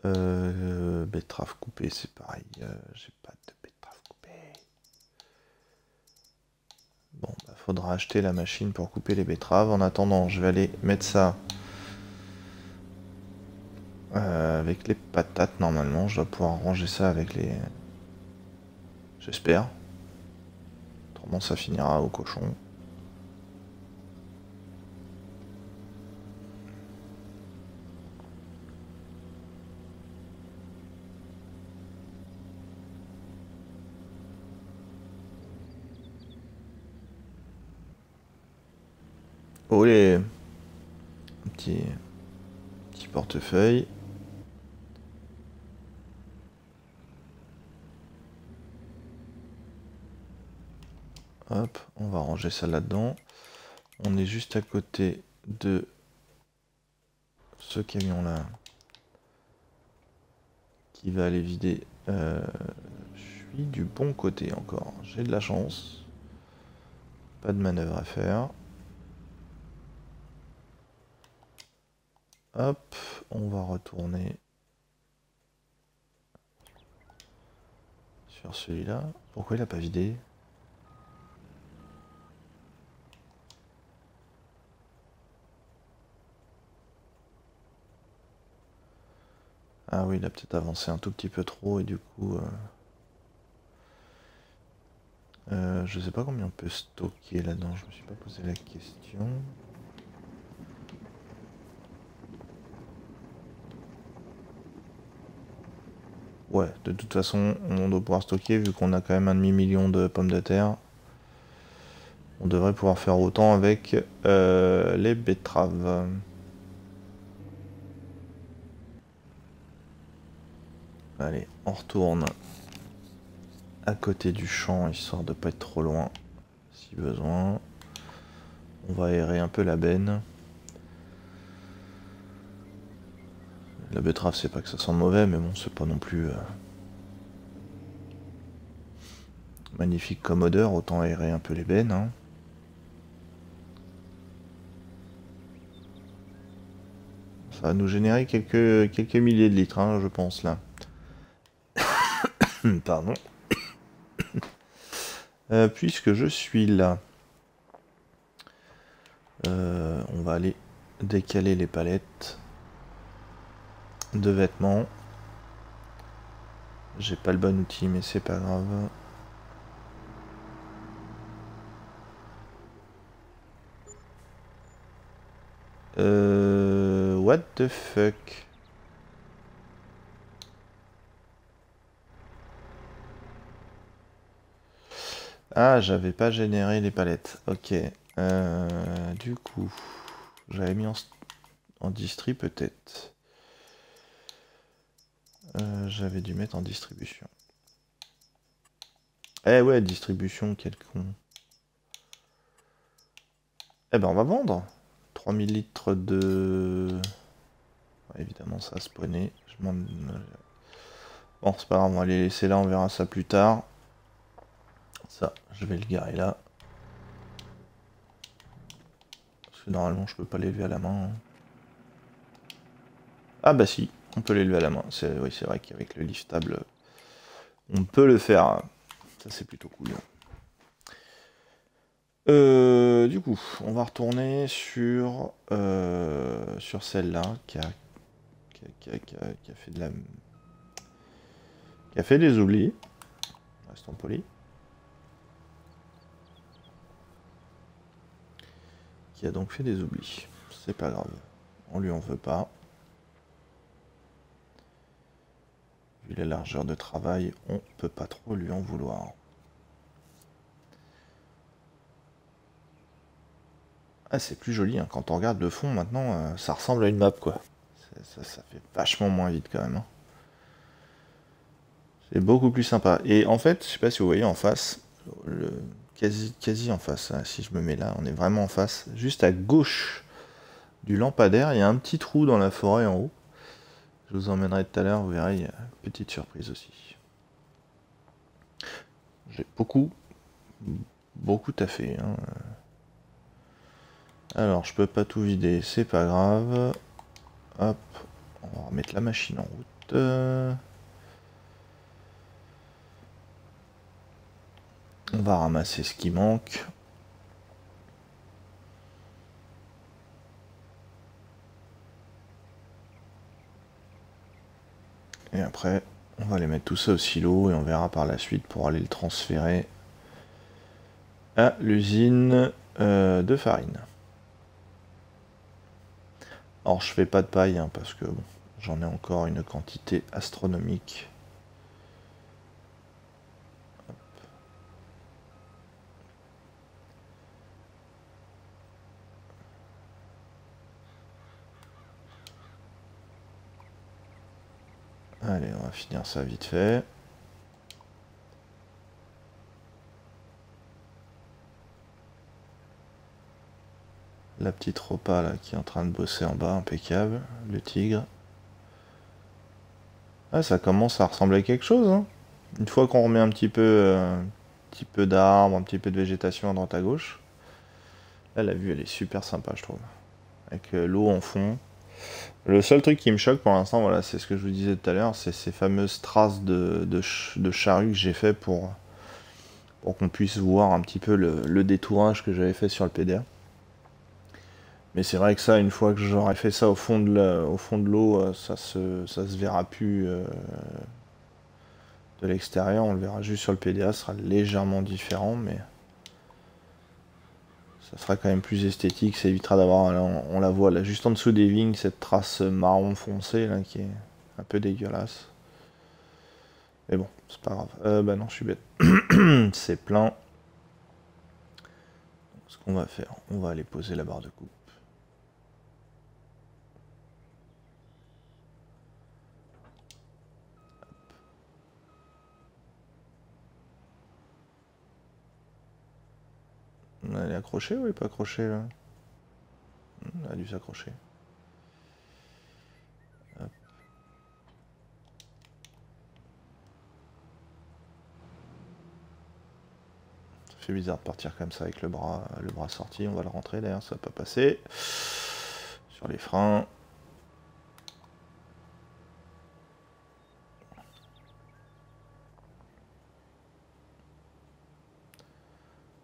Euh, betterave coupée, c'est pareil. Euh, j'ai pas de betterave coupée. Bon, bah, faudra acheter la machine pour couper les betteraves. En attendant, je vais aller mettre ça euh, avec les patates. Normalement, je dois pouvoir ranger ça avec les... J'espère. Autrement, ça finira au cochon. Les... Un petit... Petit portefeuille. Hop, on va ranger ça là-dedans. On est juste à côté de ce camion-là qui va aller vider. Euh, je suis du bon côté encore. J'ai de la chance. Pas de manœuvre à faire. Hop, on va retourner sur celui-là. Pourquoi il n'a pas vidé? Ah oui, il a peut-être avancé un tout petit peu trop et du coup... Euh... Euh, je sais pas combien on peut stocker là-dedans, je me suis pas posé la question. Ouais, de toute façon, on doit pouvoir stocker vu qu'on a quand même un demi-million de pommes de terre. On devrait pouvoir faire autant avec euh, les betteraves. Allez, on retourne à côté du champ, histoire de pas être trop loin, si besoin. On va aérer un peu la benne. La betterave, c'est pas que ça sent mauvais, mais bon, c'est pas non plus... Euh, magnifique comme odeur, autant aérer un peu les bennes. Hein. Ça va nous générer quelques, quelques milliers de litres, hein, je pense, là. Pardon. Euh, puisque je suis là, euh, on va aller décaler les palettes de vêtements. J'ai pas le bon outil, mais c'est pas grave. Euh, what the fuck? Ah, j'avais pas généré les palettes. Ok. Euh, du coup, j'avais mis en, en distri peut-être. Euh, j'avais dû mettre en distribution. Eh ouais, distribution, quel con. Eh ben, on va vendre. 3000 litres de... évidemment, ça a spawné. Je Bon, c'est pas grave, on va les laisser là, on verra ça plus tard. Ça, je vais le garer là. Parce que normalement, je peux pas l'élever à la main. Hein. Ah bah si, on peut l'élever à la main. C'est vrai qu'avec le liftable, on peut le faire. Ça, c'est plutôt cool. Euh, du coup, on va retourner sur, euh, sur celle-là qui a, qui, a, qui, fait de la... qui a fait des oublis. Restons polis. a donc fait des oublis. C'est pas grave. On lui en veut pas. Vu la largeur de travail, on peut pas trop lui en vouloir. Ah, c'est plus joli. Hein. Quand on regarde le fond, maintenant, euh, ça ressemble à une map, quoi. Ça, fait vachement moins vite, quand même. Hein. C'est beaucoup plus sympa. Et en fait, je sais pas si vous voyez en face, quasi, quasi en face. Hein. Si je me mets là, on est vraiment en face. Juste à gauche du lampadaire, il y a un petit trou dans la forêt en haut. Je vous emmènerai tout à l'heure, vous verrez, il y a une petite surprise aussi. J'ai beaucoup, beaucoup taffé. Hein. Alors, je peux pas tout vider, c'est pas grave. Hop, on va remettre la machine en route. On va ramasser ce qui manque. Et après, on va les mettre tout ça au silo et on verra par la suite pour aller le transférer à l'usine euh, de farine. Alors je fais pas de paille hein, parce que j'en ai encore une quantité astronomique. On va finir ça vite fait. La petite repas là qui est en train de bosser en bas, impeccable. Le tigre. Ah, ça commence à ressembler à quelque chose. Hein. Une fois qu'on remet un petit peu, euh, un peu d'arbres, un petit peu de végétation à droite à gauche. Là, la vue, elle est super sympa, je trouve. Avec euh, l'eau en fond. Le seul truc qui me choque pour l'instant, voilà, c'est ce que je vous disais tout à l'heure, c'est ces fameuses traces de, de, que j'ai fait pour, qu'on puisse voir un petit peu le, détourage que j'avais fait sur le PDA. Mais c'est vrai que ça, une fois que j'aurai fait ça au fond de l'eau, euh, ça se, se verra plus euh, de l'extérieur, on le verra juste sur le PDA, ce sera légèrement différent, ça sera quand même plus esthétique, ça évitera d'avoir, on, la voit là juste en dessous des vignes, cette trace marron foncé là qui est un peu dégueulasse. Mais bon, c'est pas grave. Euh, bah non, je suis bête. c'est plein. ce qu'on va faire, on va aller poser la barre de coupe. Elle est accrochée ou elle est pas accrochée là? Elle a dû s'accrocher. Ça fait bizarre de partir comme ça avec le bras, le bras sorti. On va le rentrer d'ailleurs, ça va pas passer. Sur les freins.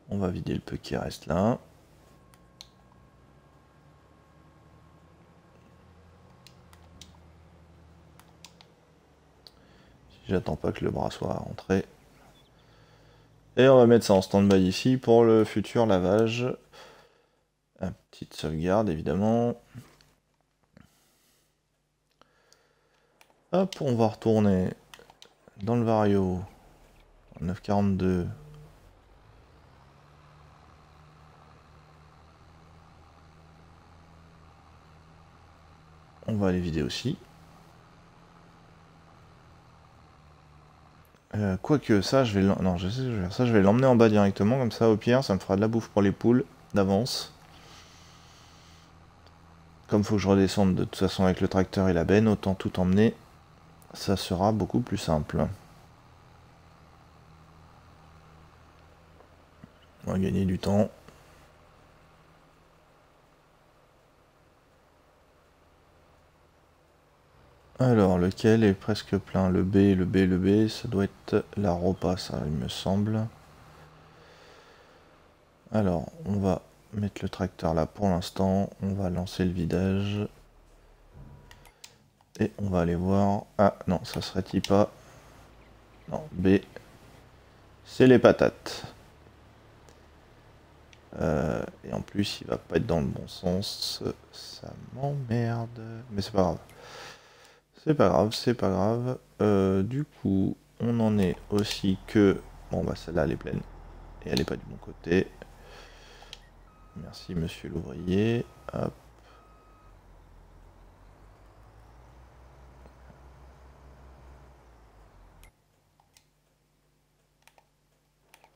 On va vider le peu qui reste là. J'attends pas que le bras soit rentré. Et on va mettre ça en stand-by ici pour le futur lavage. Une petite sauvegarde évidemment. Hop, on va retourner dans le Vario 942 On va les vider aussi. Euh, quoique ça, je vais ça, je vais l'emmener en bas directement, comme ça, au pire, ça me fera de la bouffe pour les poules d'avance. Comme faut que je redescende de toute façon avec le tracteur et la benne, autant tout emmener. Ça sera beaucoup plus simple. On va gagner du temps. Alors, lequel est presque plein? Le B, le B, le B, ça doit être la repas, ça, il me semble. Alors, on va mettre le tracteur là pour l'instant. On va lancer le vidage. Et on va aller voir... Ah, non, ça serait-il pas... Non, B. C'est les patates. Euh, et en plus, il va pas être dans le bon sens. Ça m'emmerde. Mais c'est pas grave. C'est pas grave, c'est pas grave. Euh, du coup, on en est aussi que... Bon, bah celle-là, elle est pleine. Et elle est pas du bon côté. Merci, monsieur l'ouvrier. Hop.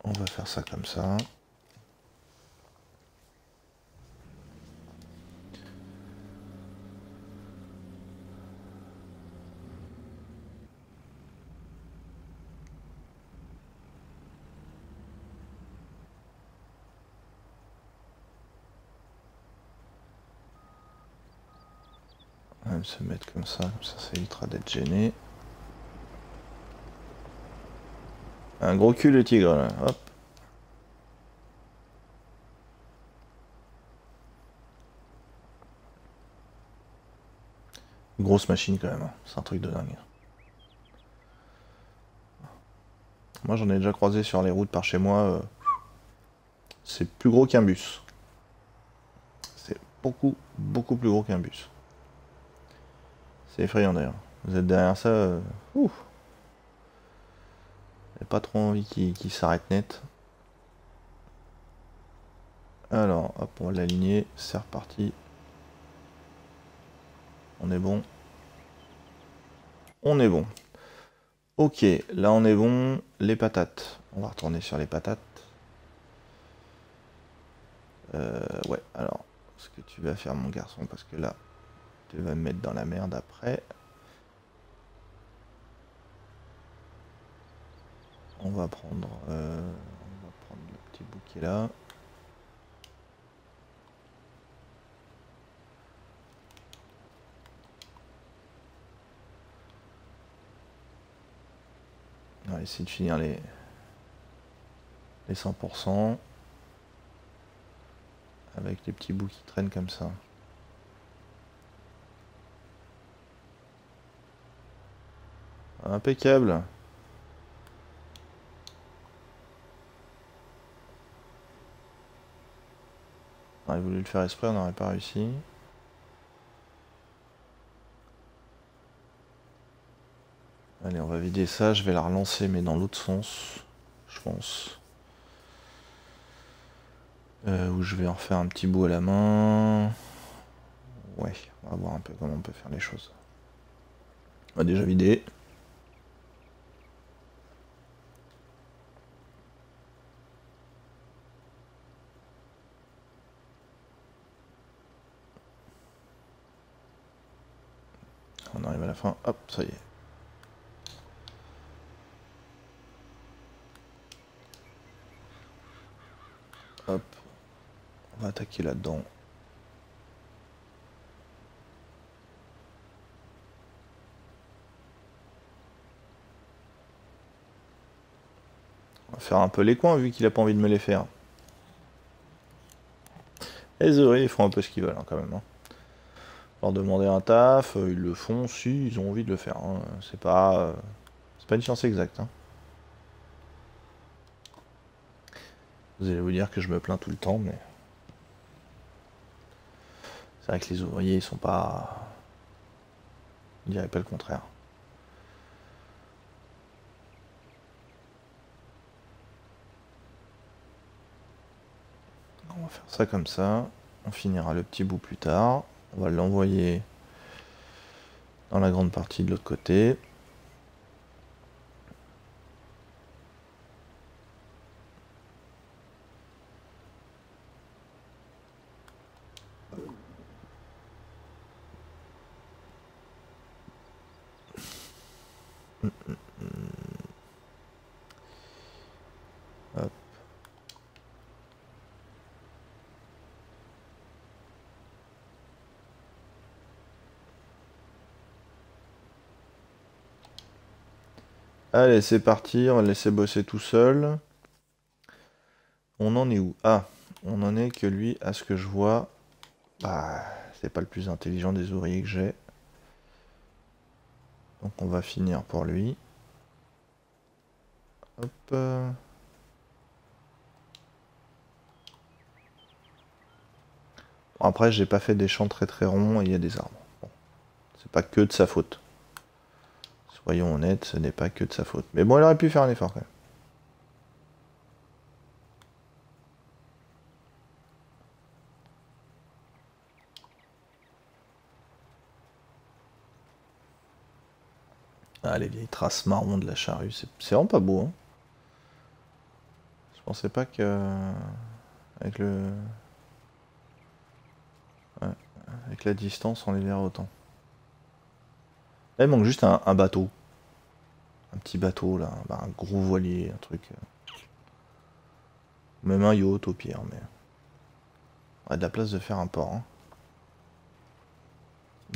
On va faire ça comme ça. Se mettre comme ça, comme ça ça évitera d'être gêné. Un gros cul de tigre là, hop. Grosse machine quand même, hein. c'est un truc de dingue. Moi j'en ai déjà croisé sur les routes par chez moi. Euh, c'est plus gros qu'un bus. C'est beaucoup, beaucoup plus gros qu'un bus. C'est effrayant d'ailleurs. Vous êtes derrière ça. Euh, ouf. J'ai pas trop envie qu'il s'arrête net. Alors, hop, on va l'aligner. C'est reparti. On est bon. On est bon. Ok, là on est bon. Les patates. On va retourner sur les patates. Euh, ouais, alors, ce que tu vas faire mon garçon, parce que là, tu vas me mettre dans la merde après. On va prendre, euh, on va prendre le petit bout qui est là. On va essayer de finir les, les 100% avec les petits bouts qui traînent comme ça. Impeccable. On aurait voulu le faire exprès, on n'aurait pas réussi. Allez, on va vider ça, je vais la relancer, mais dans l'autre sens, je pense. Euh, où je vais en faire un petit bout à la main. Ouais, on va voir un peu comment on peut faire les choses. On va déjà vider. On arrive à la fin, hop, ça y est. Hop, on va attaquer là-dedans. On va faire un peu les coins vu qu'il a pas envie de me les faire. Les oreilles, font un peu ce qu'ils veulent hein, quand même. Hein. Demander un taf, euh, ils le font si ils ont envie de le faire. Hein. C'est pas, euh, c'est pas une science exacte. Vous allez vous dire que je me plains tout le temps, mais c'est vrai que les ouvriers ils sont pas, je dirais pas le contraire. On va faire ça comme ça. On finira le petit bout plus tard. On va l'envoyer dans la grande partie de l'autre côté. Allez, c'est parti, on va laisser bosser tout seul. On en est où? Ah, on en est que lui, à ce que je vois, bah, c'est pas le plus intelligent des ouvriers que j'ai. Donc on va finir pour lui. Hop. après, j'ai pas fait des champs très très ronds et il y a des arbres. C'est pas que de sa faute. Soyons honnêtes, ce n'est pas que de sa faute. Mais bon, elle aurait pu faire un effort quand même. Ah, les vieilles traces marron de la charrue, c'est vraiment pas beau. Hein. Je pensais pas que... Avec le... Avec la distance, on les verra autant. Là, il manque juste un, bateau. Un petit bateau, là. Bah, un gros voilier, un truc. Euh. Même un yacht, au pire, mais... On a de la place de faire un port. Hein.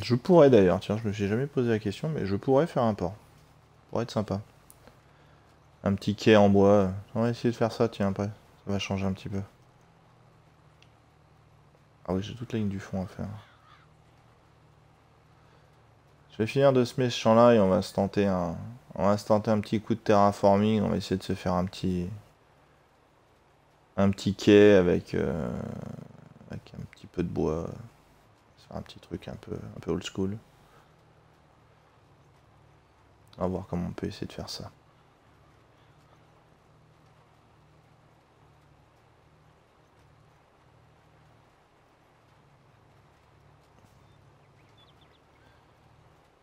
Je pourrais d'ailleurs, tiens, je me suis jamais posé la question, mais je pourrais faire un port. Pourrait être sympa. Un petit quai en bois. On va essayer de faire ça, tiens, après. Ça va changer un petit peu. Ah oui, j'ai toute la ligne du fond à faire. Je vais finir de ce champ là et on va se tenter un. On un petit coup de terraforming. On va essayer de se faire un petit. Un petit quai avec, euh, un petit peu de bois. Un petit truc un peu, un peu old school. On va voir comment on peut essayer de faire ça.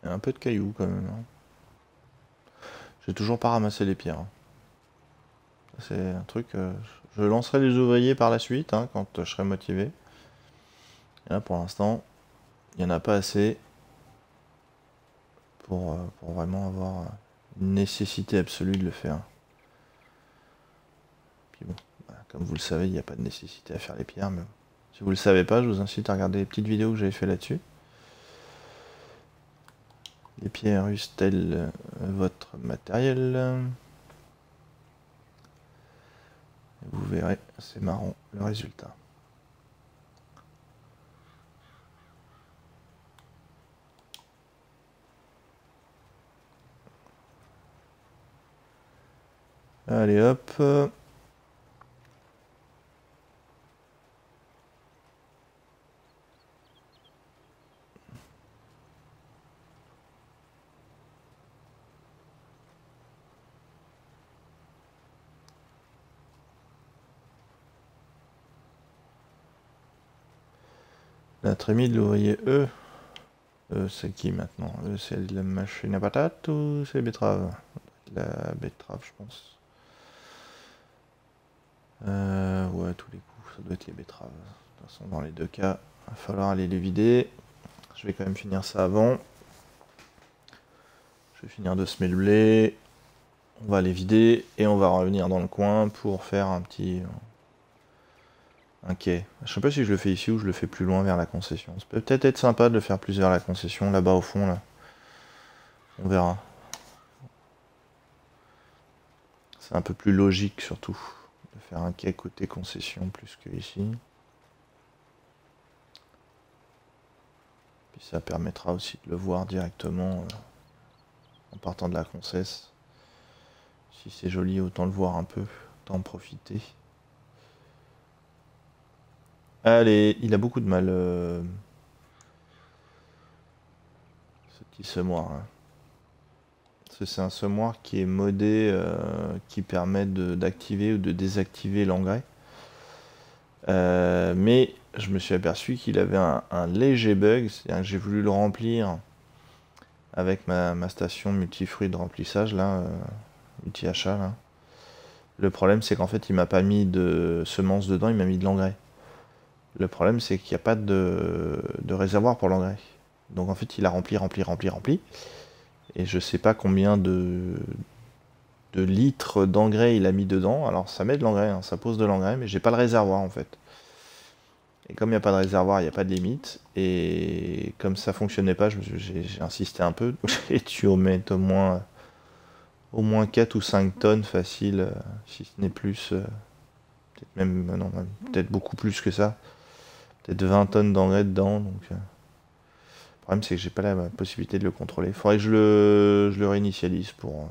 Un peu de cailloux quand même. Hein. J'ai toujours pas ramassé les pierres. Hein. C'est un truc. Euh, je lancerai les ouvriers par la suite hein, quand je serai motivé. Et là pour l'instant, il n'y en a pas assez pour, euh, vraiment avoir une nécessité absolue de le faire. Bah, comme vous le savez, il n'y a pas de nécessité à faire les pierres, mais si vous le savez pas, je vous incite à regarder les petites vidéos que j'avais fait là-dessus. Les pierres rusent-elles euh, votre matériel? Vous verrez, c'est marrant le résultat. Allez hop. La trémie de l'ouvrier E. E c'est qui maintenant? E c'est la machine à patate ou c'est betterave? La betterave je pense. Euh, ouais tous les coups ça doit être les betteraves. De toute façon dans les deux cas il va falloir aller les vider. Je vais quand même finir ça avant. Je vais finir de semer le blé. On va les vider et on va revenir dans le coin pour faire un petit Ok. Je sais pas si je le fais ici ou je le fais plus loin vers la concession. Ça peut peut-être être sympa de le faire plus vers la concession, là-bas au fond. On verra. C'est un peu plus logique surtout de faire un quai côté concession plus que ici. Puis ça permettra aussi de le voir directement euh, en partant de la concesse. Si c'est joli, autant le voir un peu, autant en profiter. Allez, il a beaucoup de mal. Euh, ce petit semoir. Hein. C'est un semoir qui est modé, euh, qui permet d'activer ou de désactiver l'engrais. Euh, mais je me suis aperçu qu'il avait un, léger bug, c'est-à-dire que j'ai voulu le remplir avec ma, station multifruit de remplissage, là, multi-achat. Le problème, c'est qu'en fait, il m'a pas mis de semences dedans, il m'a mis de l'engrais. Le problème, c'est qu'il n'y a pas de, réservoir pour l'engrais. Donc en fait, il a rempli, rempli, rempli, rempli. Et je sais pas combien de, litres d'engrais il a mis dedans. Alors ça met de l'engrais, hein, ça pose de l'engrais, mais j'ai pas le réservoir en fait. Et comme il n'y a pas de réservoir, il n'y a pas de limite. Et comme ça fonctionnait pas, j'ai insisté un peu. J'ai dû mettre au moins, au moins 4 ou 5 tonnes facile, euh, si ce n'est plus. Euh, peut-être même, peut-être beaucoup plus que ça peut-être 20 tonnes d'engrais dedans. Donc, euh. Le problème, c'est que j'ai pas la possibilité de le contrôler. Faudrait que je le, je le réinitialise pour, euh,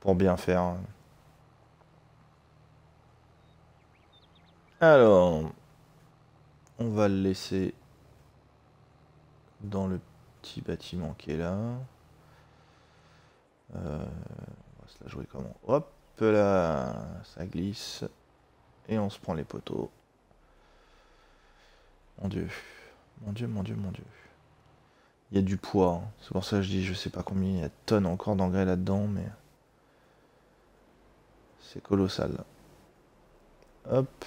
pour bien faire. Alors, on va le laisser dans le petit bâtiment qui est là. Euh, on va se la jouer comment? Hop là, ça glisse. Et on se prend les poteaux. Mon dieu. Mon dieu, mon dieu, mon dieu. Il y a du poids. Hein. C'est pour ça que je dis, je sais pas combien il y a de tonnes encore d'engrais là-dedans, mais... C'est colossal. Hop.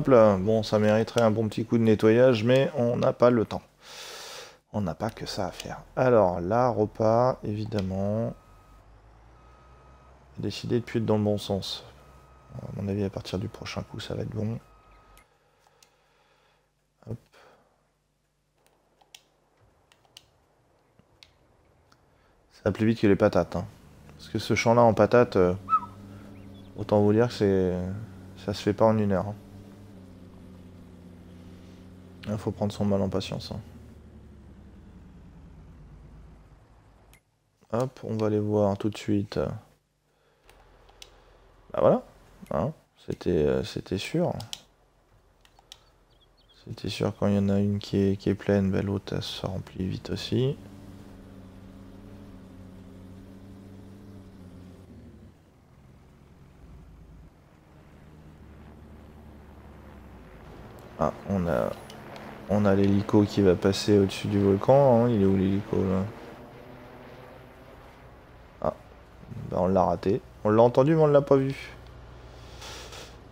Bon, ça mériterait un bon petit coup de nettoyage, mais on n'a pas le temps. On n'a pas que ça à faire. Alors, là, repas, évidemment. Décider de être dans le bon sens. À mon avis, à partir du prochain coup, ça va être bon. Ça va plus vite que les patates. Hein. Parce que ce champ-là en patates, euh, autant vous dire que ça se fait pas en une heure. Hein. Il faut prendre son mal en patience. Hein. Hop, on va aller voir tout de suite. Bah voilà, hein, c'était euh, c'était sûr. C'était sûr quand il y en a une qui est, qui est pleine, bah, l'autre elle se remplit vite aussi. Ah, on a on a l'hélico qui va passer au-dessus du volcan. Hein. Il est où l'hélico là? Ah, bah, on l'a raté. On l'a entendu mais on l'a pas vu.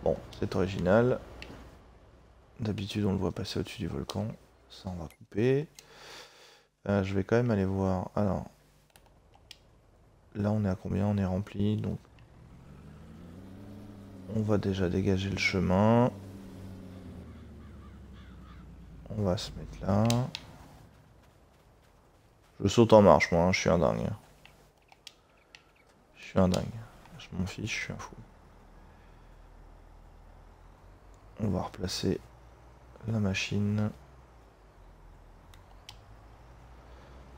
Bon, c'est original. D'habitude on le voit passer au-dessus du volcan. Ça on va couper. Euh, je vais quand même aller voir. Alors, là on est à combien? On est rempli. Donc On va déjà dégager le chemin. On va se mettre là. Je saute en marche, moi, hein, je suis un dingue. Je suis un dingue. Je m'en fiche, je suis un fou. On va replacer la machine.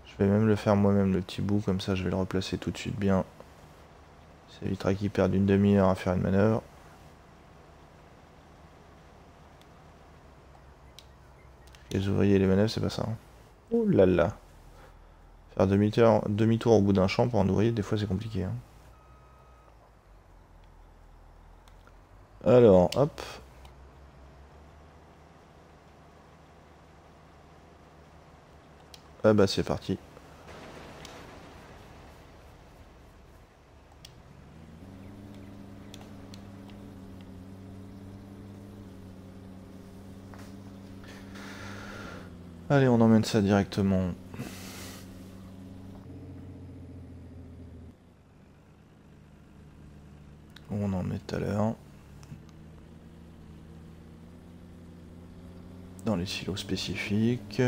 Je vais même le faire moi-même le petit bout, comme ça je vais le replacer tout de suite bien. Ça évitera qu'il perde une demi-heure à faire une manœuvre. Les ouvriers les manœuvres, c'est pas ça. Oh là là. Faire demi-tour demi au bout d'un champ pour un ouvrier, des fois c'est compliqué. Hein. Alors, hop. Ah bah c'est parti. Allez, on emmène ça directement. On en met tout à l'heure. Dans les silos spécifiques.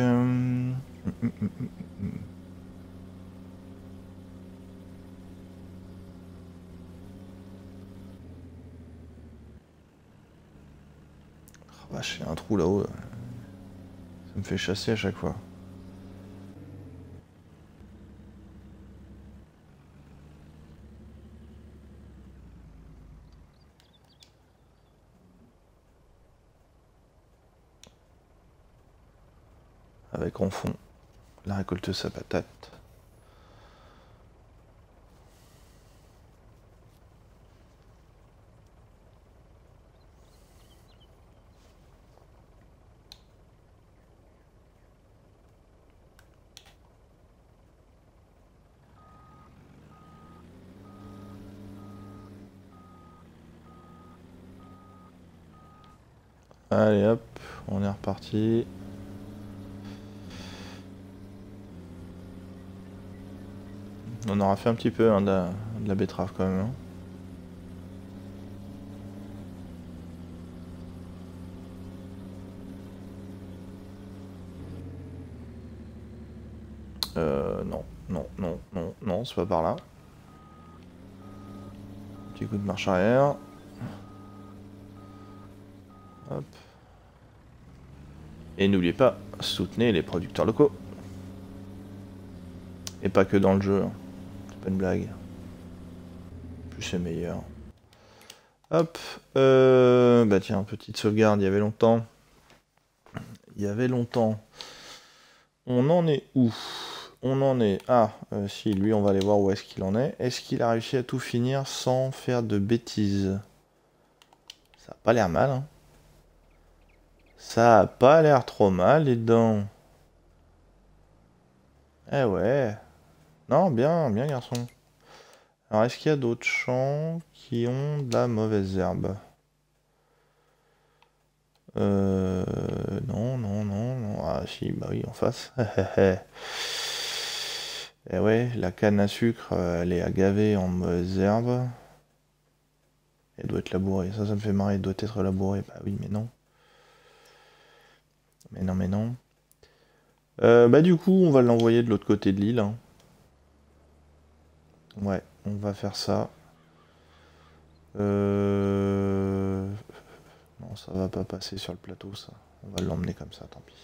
Vache, il y a un trou là-haut. Ça me fait chasser à chaque fois. Avec en fond la récolte sa patate. Allez hop, on aura fait un petit peu hein, de, la, betterave quand même. Hein. Euh, non, non, non, non, non, c'est pas par là. Petit coup de marche arrière. Et n'oubliez pas, soutenez les producteurs locaux. Et pas que dans le jeu. Hein. Pas une blague. Plus c'est meilleur. Hop. Euh, bah tiens, petite sauvegarde, il y avait longtemps. Il y avait longtemps. On en est où? On en est... Ah, euh, si, lui, on va aller voir où est-ce qu'il en est. Est-ce qu'il a réussi à tout finir sans faire de bêtises? Ça a pas l'air mal, hein. Ça a pas l'air trop mal, les dents. Eh ouais. Non, bien, bien garçon. Alors, est-ce qu'il y a d'autres champs qui ont de la mauvaise herbe? Euh... Non, non, non, non. Ah si, bah oui, en face. Eh ouais, la canne à sucre, elle est agavée en mauvaise herbe. Elle doit être labourée. Ça, ça me fait marrer. Elle doit être labourée. Bah oui, mais non. Mais non, mais non. Euh, bah du coup, on va l'envoyer de l'autre côté de l'île. Hein. Ouais, on va faire ça. Euh... Non, ça va pas passer sur le plateau, ça. On va l'emmener comme ça, tant pis.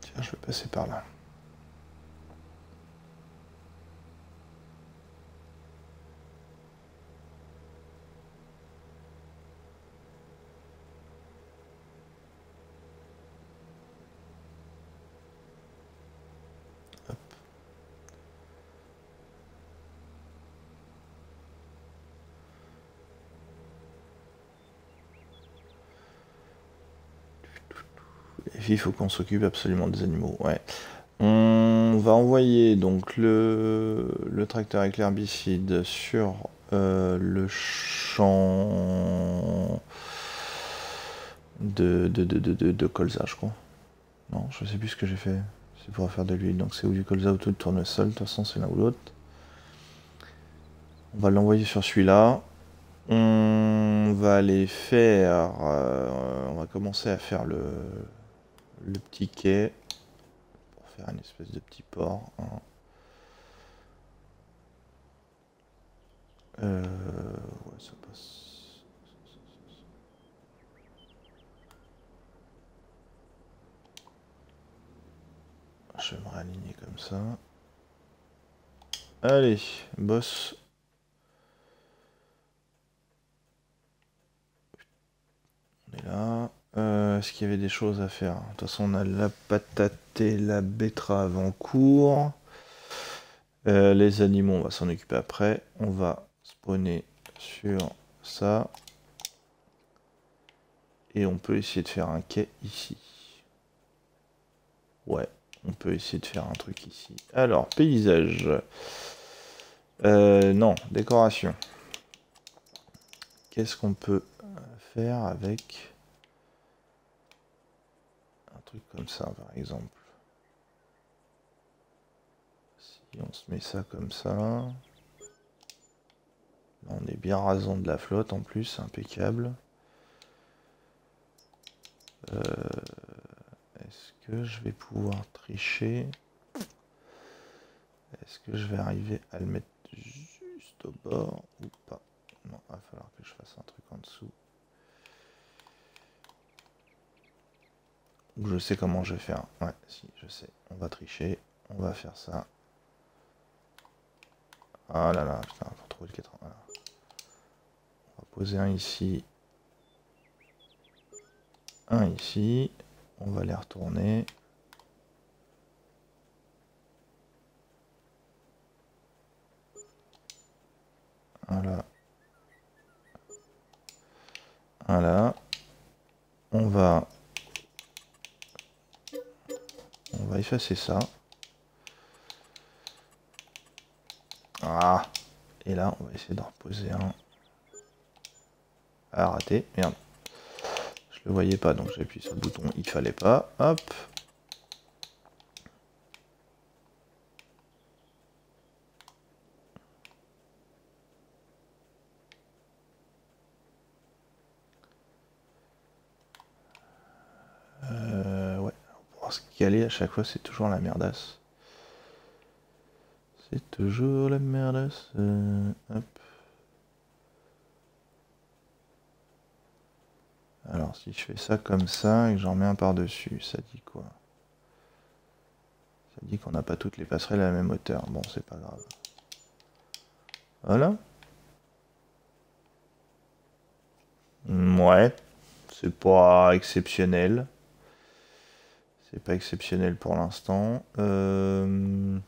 Tiens, je vais passer par là. Il faut qu'on s'occupe absolument des animaux. Ouais. On va envoyer donc le, le tracteur avec l'herbicide sur euh, le champ de, de, de, de, colza, je crois. Non, je sais plus ce que j'ai fait. c'est pour faire de l'huile. Donc c'est ou du colza ou tout le tournesol. De toute façon, c'est l'un ou l'autre. On va l'envoyer sur celui-là. On va aller faire... Euh, on va commencer à faire le, le petit quai. Pour faire une espèce de petit port. Hein. Euh, ouais, ça passe. Je vais me réaligner comme ça. Allez, boss. On est là. Qu'il y avait des choses à faire De toute façon, on a la patate et la betterave en cours. Euh, les animaux, on va s'en occuper après. On va spawner sur ça. Et on peut essayer de faire un quai ici. Ouais, on peut essayer de faire un truc ici. Alors, paysage. Euh, non, décoration. Qu'est-ce qu'on peut faire avec comme ça, par exemple Si on se met ça comme ça... On est bien rasant de la flotte en plus, impeccable. Euh, est-ce que je vais pouvoir tricher? Est-ce que je vais arriver à le mettre juste au bord ou pas? Non, il va falloir que je fasse un truc en dessous. Je sais comment je vais faire. Ouais, si, je sais. On va tricher. On va faire ça. Ah là là, putain, faut trouver le 80. Voilà. On va poser un ici. Un ici. On va les retourner. Voilà. Voilà. On va... On va effacer ça. Ah Et là, on va essayer de reposer un... Ah, raté. Merde. Je le voyais pas, donc j'ai appuyé sur le bouton. Il fallait pas. Hop. À chaque fois, c'est toujours la merdasse. C'est toujours la merdasse. Euh. Alors si je fais ça comme ça et que j'en mets un par-dessus, ça dit quoi? Ça dit qu'on n'a pas toutes les passerelles à la même hauteur. Bon, c'est pas grave. Voilà. Ouais, c'est pas exceptionnel. C'est pas exceptionnel pour l'instant. Euh,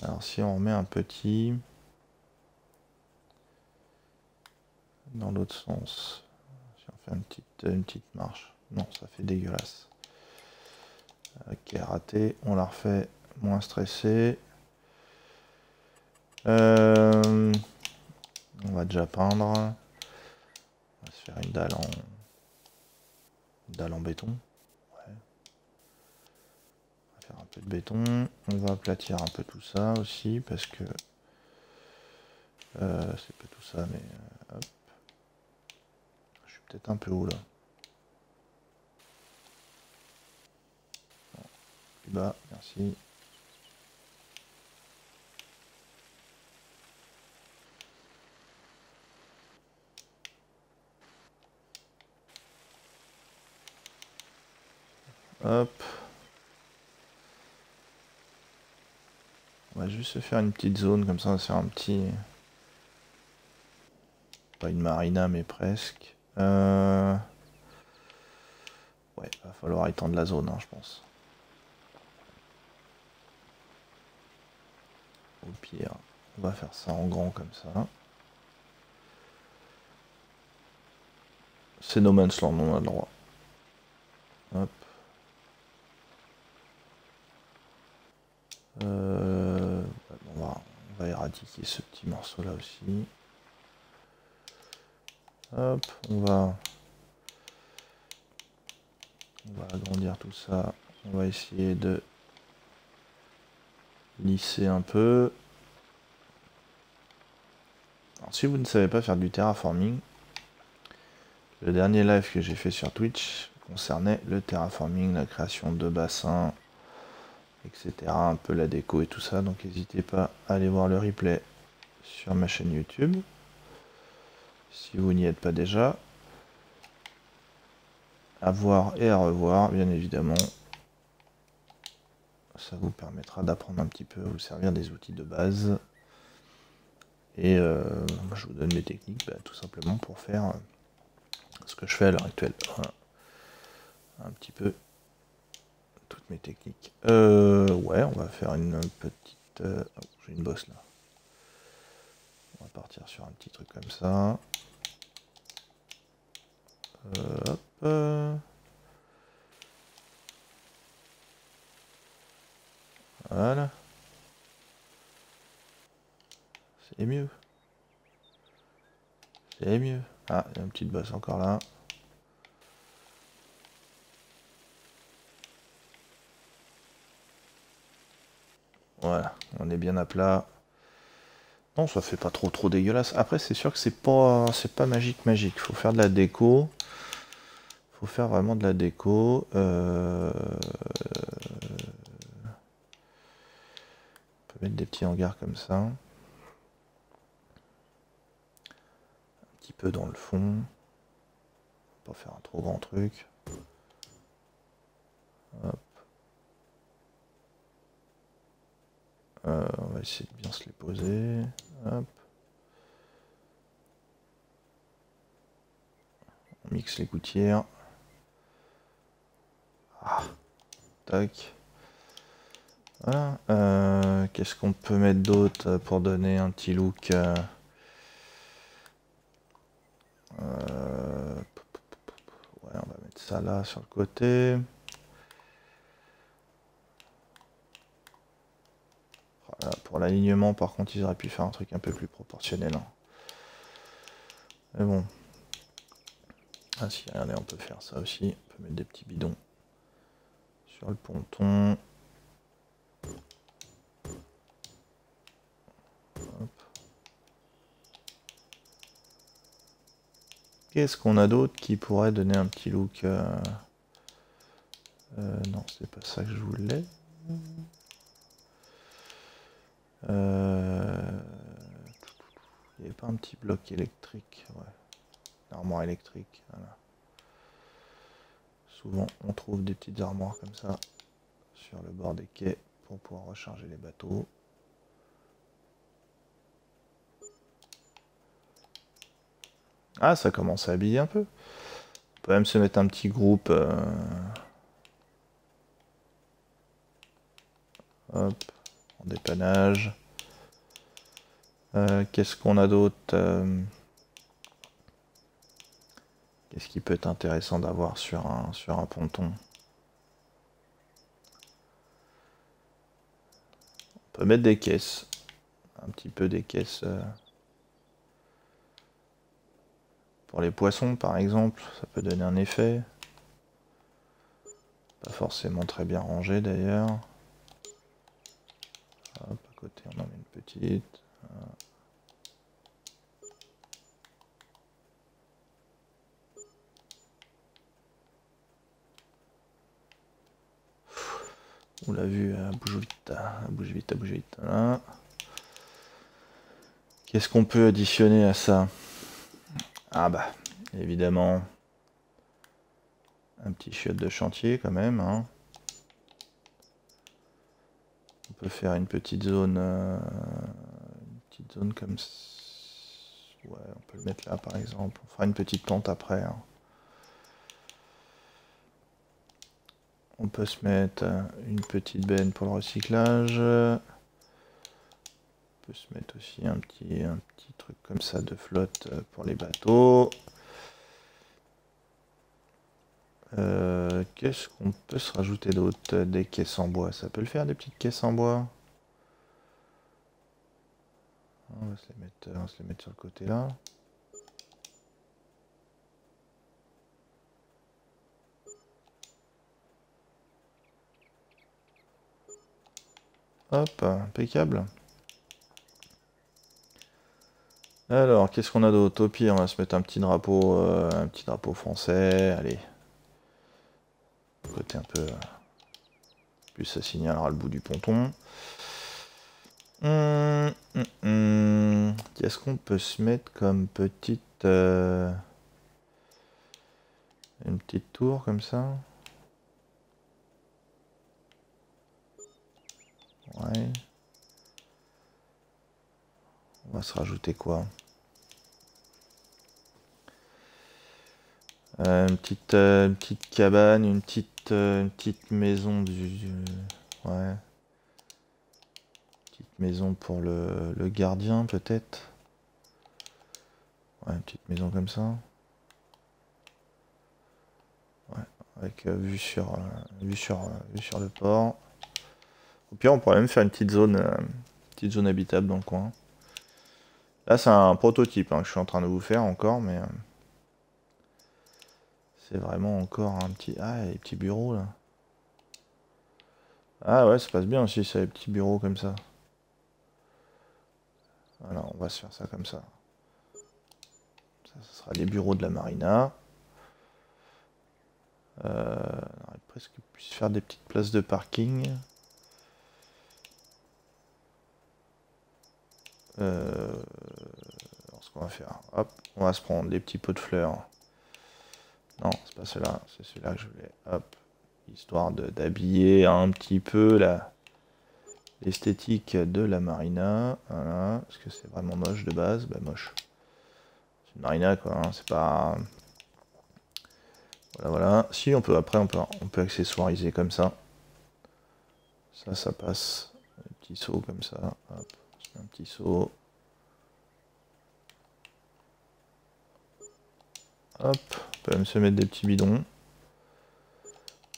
alors si on met un petit... dans l'autre sens. Si on fait une petite, une petite marche. Non, ça fait dégueulasse. Ok, raté. On la refait moins stressé. Euh, on va déjà peindre. On va se faire une dalle en, dalle en béton. On va faire un peu de béton. On va aplatir un peu tout ça aussi parce que euh, c'est pas tout ça, mais euh, hop peut-être un peu haut là. plus bas, merci. Hop. On va juste se faire une petite zone comme ça, on va faire un petit... Pas une marina mais presque. Euh... Ouais, va falloir étendre la zone, hein, je pense. Au pire, on va faire ça en grand comme ça. C'est No Man's Land, on a le droit. Hop. Euh, on, va, on va éradiquer ce petit morceau là aussi. Hop, on va... On va agrandir tout ça. On va essayer de lisser un peu. Alors, si vous ne savez pas faire du terraforming, le dernier live que j'ai fait sur Twitch concernait le terraforming, la création de bassins, etc. Un peu la déco et tout ça. Donc n'hésitez pas à aller voir le replay sur ma chaîne YouTube. Si vous n'y êtes pas déjà. À voir et à revoir, bien évidemment. Ça vous permettra d'apprendre un petit peu à vous servir des outils de base. Et euh, je vous donne mes techniques bah, tout simplement pour faire ce que je fais à l'heure actuelle. Un petit peu toutes mes techniques. Euh, ouais, on va faire une petite... Oh, j'ai une bosse là. On va partir sur un petit truc comme ça. hop. Voilà. C'est mieux. C'est mieux. Ah, il y a une petite bosse encore là. Voilà, on est bien à plat. Non, ça fait pas trop trop dégueulasse. Après, c'est sûr que c'est pas c'est pas magique magique. Faut faire de la déco. Faut faire vraiment de la déco. Euh, on peut mettre des petits hangars comme ça. Un petit peu dans le fond. Pas faire un trop grand truc. Euh, on va essayer de bien se les poser. Hop. On mixe les gouttières. Ah. Tac. Euh, qu'est-ce qu'on peut mettre d'autre pour donner un petit look euh, Ouais, on va mettre ça là sur le côté. Pour l'alignement, par contre, ils auraient pu faire un truc un peu plus proportionnel. Hein. Mais bon. Ah si, regardez, on peut faire ça aussi. On peut mettre des petits bidons sur le ponton. Qu'est-ce qu'on a d'autre qui pourrait donner un petit look euh, euh, Non, c'est pas ça que je voulais. Euh... Il n'y avait pas un petit bloc électrique. Ouais. armoire électrique. Voilà. Souvent, on trouve des petites armoires comme ça sur le bord des quais pour pouvoir recharger les bateaux. Ah, ça commence à habiller un peu. On peut même se mettre un petit groupe. Euh, hop dépannage. Euh, qu'est-ce qu'on a d'autre euh, Qu'est-ce qui peut être intéressant d'avoir sur un, sur un ponton? On peut mettre des caisses. Un petit peu des caisses. Euh, pour les poissons par exemple, ça peut donner un effet. Pas forcément très bien rangé d'ailleurs côté, on en met une petite. On l'a vu, à bouge vite, bouge vite, bouge vite. Qu'est-ce qu'on peut additionner à ça? Ah bah, évidemment, un petit chiotte de chantier quand même. Hein peut faire une petite zone, euh, une petite zone comme ouais, on peut le mettre là par exemple. On fera une petite tente après. Hein. On peut se mettre euh, une petite benne pour le recyclage. On peut se mettre aussi un petit, un petit truc comme ça de flotte euh, pour les bateaux. Euh, qu'est-ce qu'on peut se rajouter d'autre? Des caisses en bois, ça peut le faire, des petites caisses en bois. On va se les mettre, on va se les mettre sur le côté là. Hop, impeccable. Alors, qu'est-ce qu'on a d'autre? Au pire, on va se mettre un petit drapeau, euh, un petit drapeau français. Allez, Côté un peu. Plus ça signalera le bout du ponton. Hum, hum, hum. Qu'est-ce qu'on peut se mettre comme petite. Euh, une petite tour comme ça? Ouais. On va se rajouter quoi? Euh, une, petite, euh, petite cabane, une petite, euh, une petite maison du, Ouais. Petite maison pour le, le gardien peut-être. Ouais, une petite maison comme ça. Ouais, avec vue sur, vue sur, vue sur le port. Au pire, on pourrait même faire une petite zone, petite zone habitable dans le coin. Là, c'est un prototype hein, que je suis en train de vous faire encore, mais... C'est vraiment encore un petit... Ah, les petits bureaux, là. Ah ouais, ça passe bien aussi, ça, les petits bureaux comme ça. Voilà, on va se faire ça comme ça. Ça, ce sera les bureaux de la marina. Euh, presque pu faire des petites places de parking. Euh, ce qu'on va faire, hop, on va se prendre les petits pots de fleurs. Non, c'est pas cela, c'est celui-là que je voulais. Hop, histoire d'habiller un petit peu la l'esthétique de la marina. Voilà, parce que c'est vraiment moche de base, bah moche. C'est une marina quoi, hein, c'est pas. Voilà, voilà. Si on peut, après on peut, on peut accessoiriser comme ça. Ça, ça passe. Un petit saut comme ça. Hop un petit saut. Hop, peut même se mettre des petits bidons.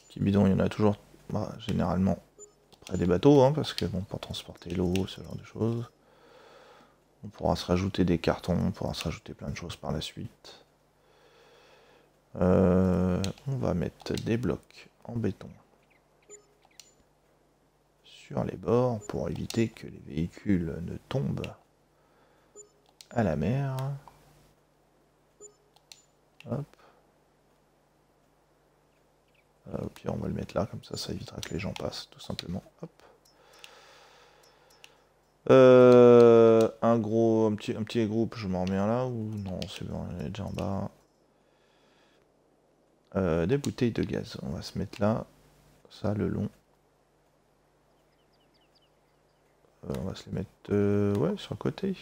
Petits bidons, il y en a toujours bah, généralement près des bateaux, hein, parce que bon, pour transporter l'eau, ce genre de choses. On pourra se rajouter des cartons, on pourra se rajouter plein de choses par la suite. Euh, on va mettre des blocs en béton les bords pour éviter que les véhicules ne tombent à la mer. Hop. Au pire, on va le mettre là, comme ça, ça évitera que les gens passent, tout simplement. Hop. Euh, un gros, un petit, un petit groupe, je m'en remets là ou non C'est bon, il est déjà en bas. Euh, des bouteilles de gaz, on va se mettre là, ça le long. Euh, on va se les mettre euh, ouais, sur le côté.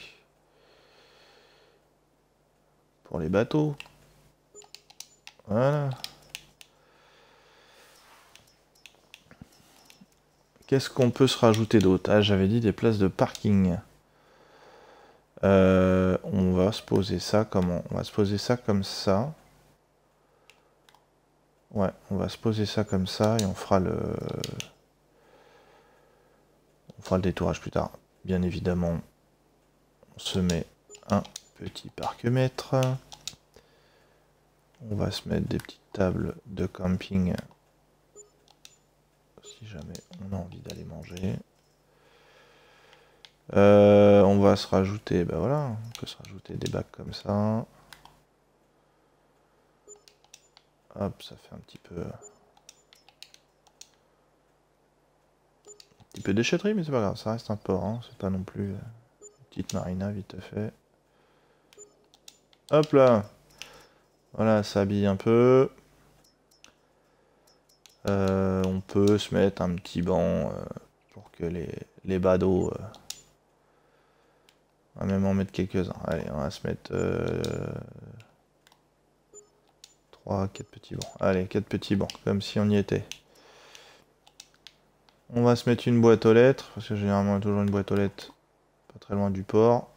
Pour les bateaux. Voilà. Qu'est-ce qu'on peut se rajouter d'autre Ah, j'avais dit des places de parking. Euh, on va se poser ça comment On va se poser ça comme ça. Ouais, on va se poser ça comme ça et on fera le... On fera le détourage plus tard. Bien évidemment, on se met un petit parc-mètre. On va se mettre des petites tables de camping si jamais on a envie d'aller manger. Euh, on va se rajouter, ben voilà, on peut se rajouter des bacs comme ça. Hop, ça fait un petit peu petit peu déchetterie, mais c'est pas grave, ça reste un port, hein. c'est pas non plus petite marina vite fait. Hop là Voilà, ça habille un peu. Euh, on peut se mettre un petit banc euh, pour que les, les badauds... on va même en mettre quelques-uns. Allez, on va se mettre... 3, 4 petits bancs. Allez, 4 petits bancs, comme si on y était. On va se mettre une boîte aux lettres, parce que généralement y a toujours une boîte aux lettres pas très loin du port.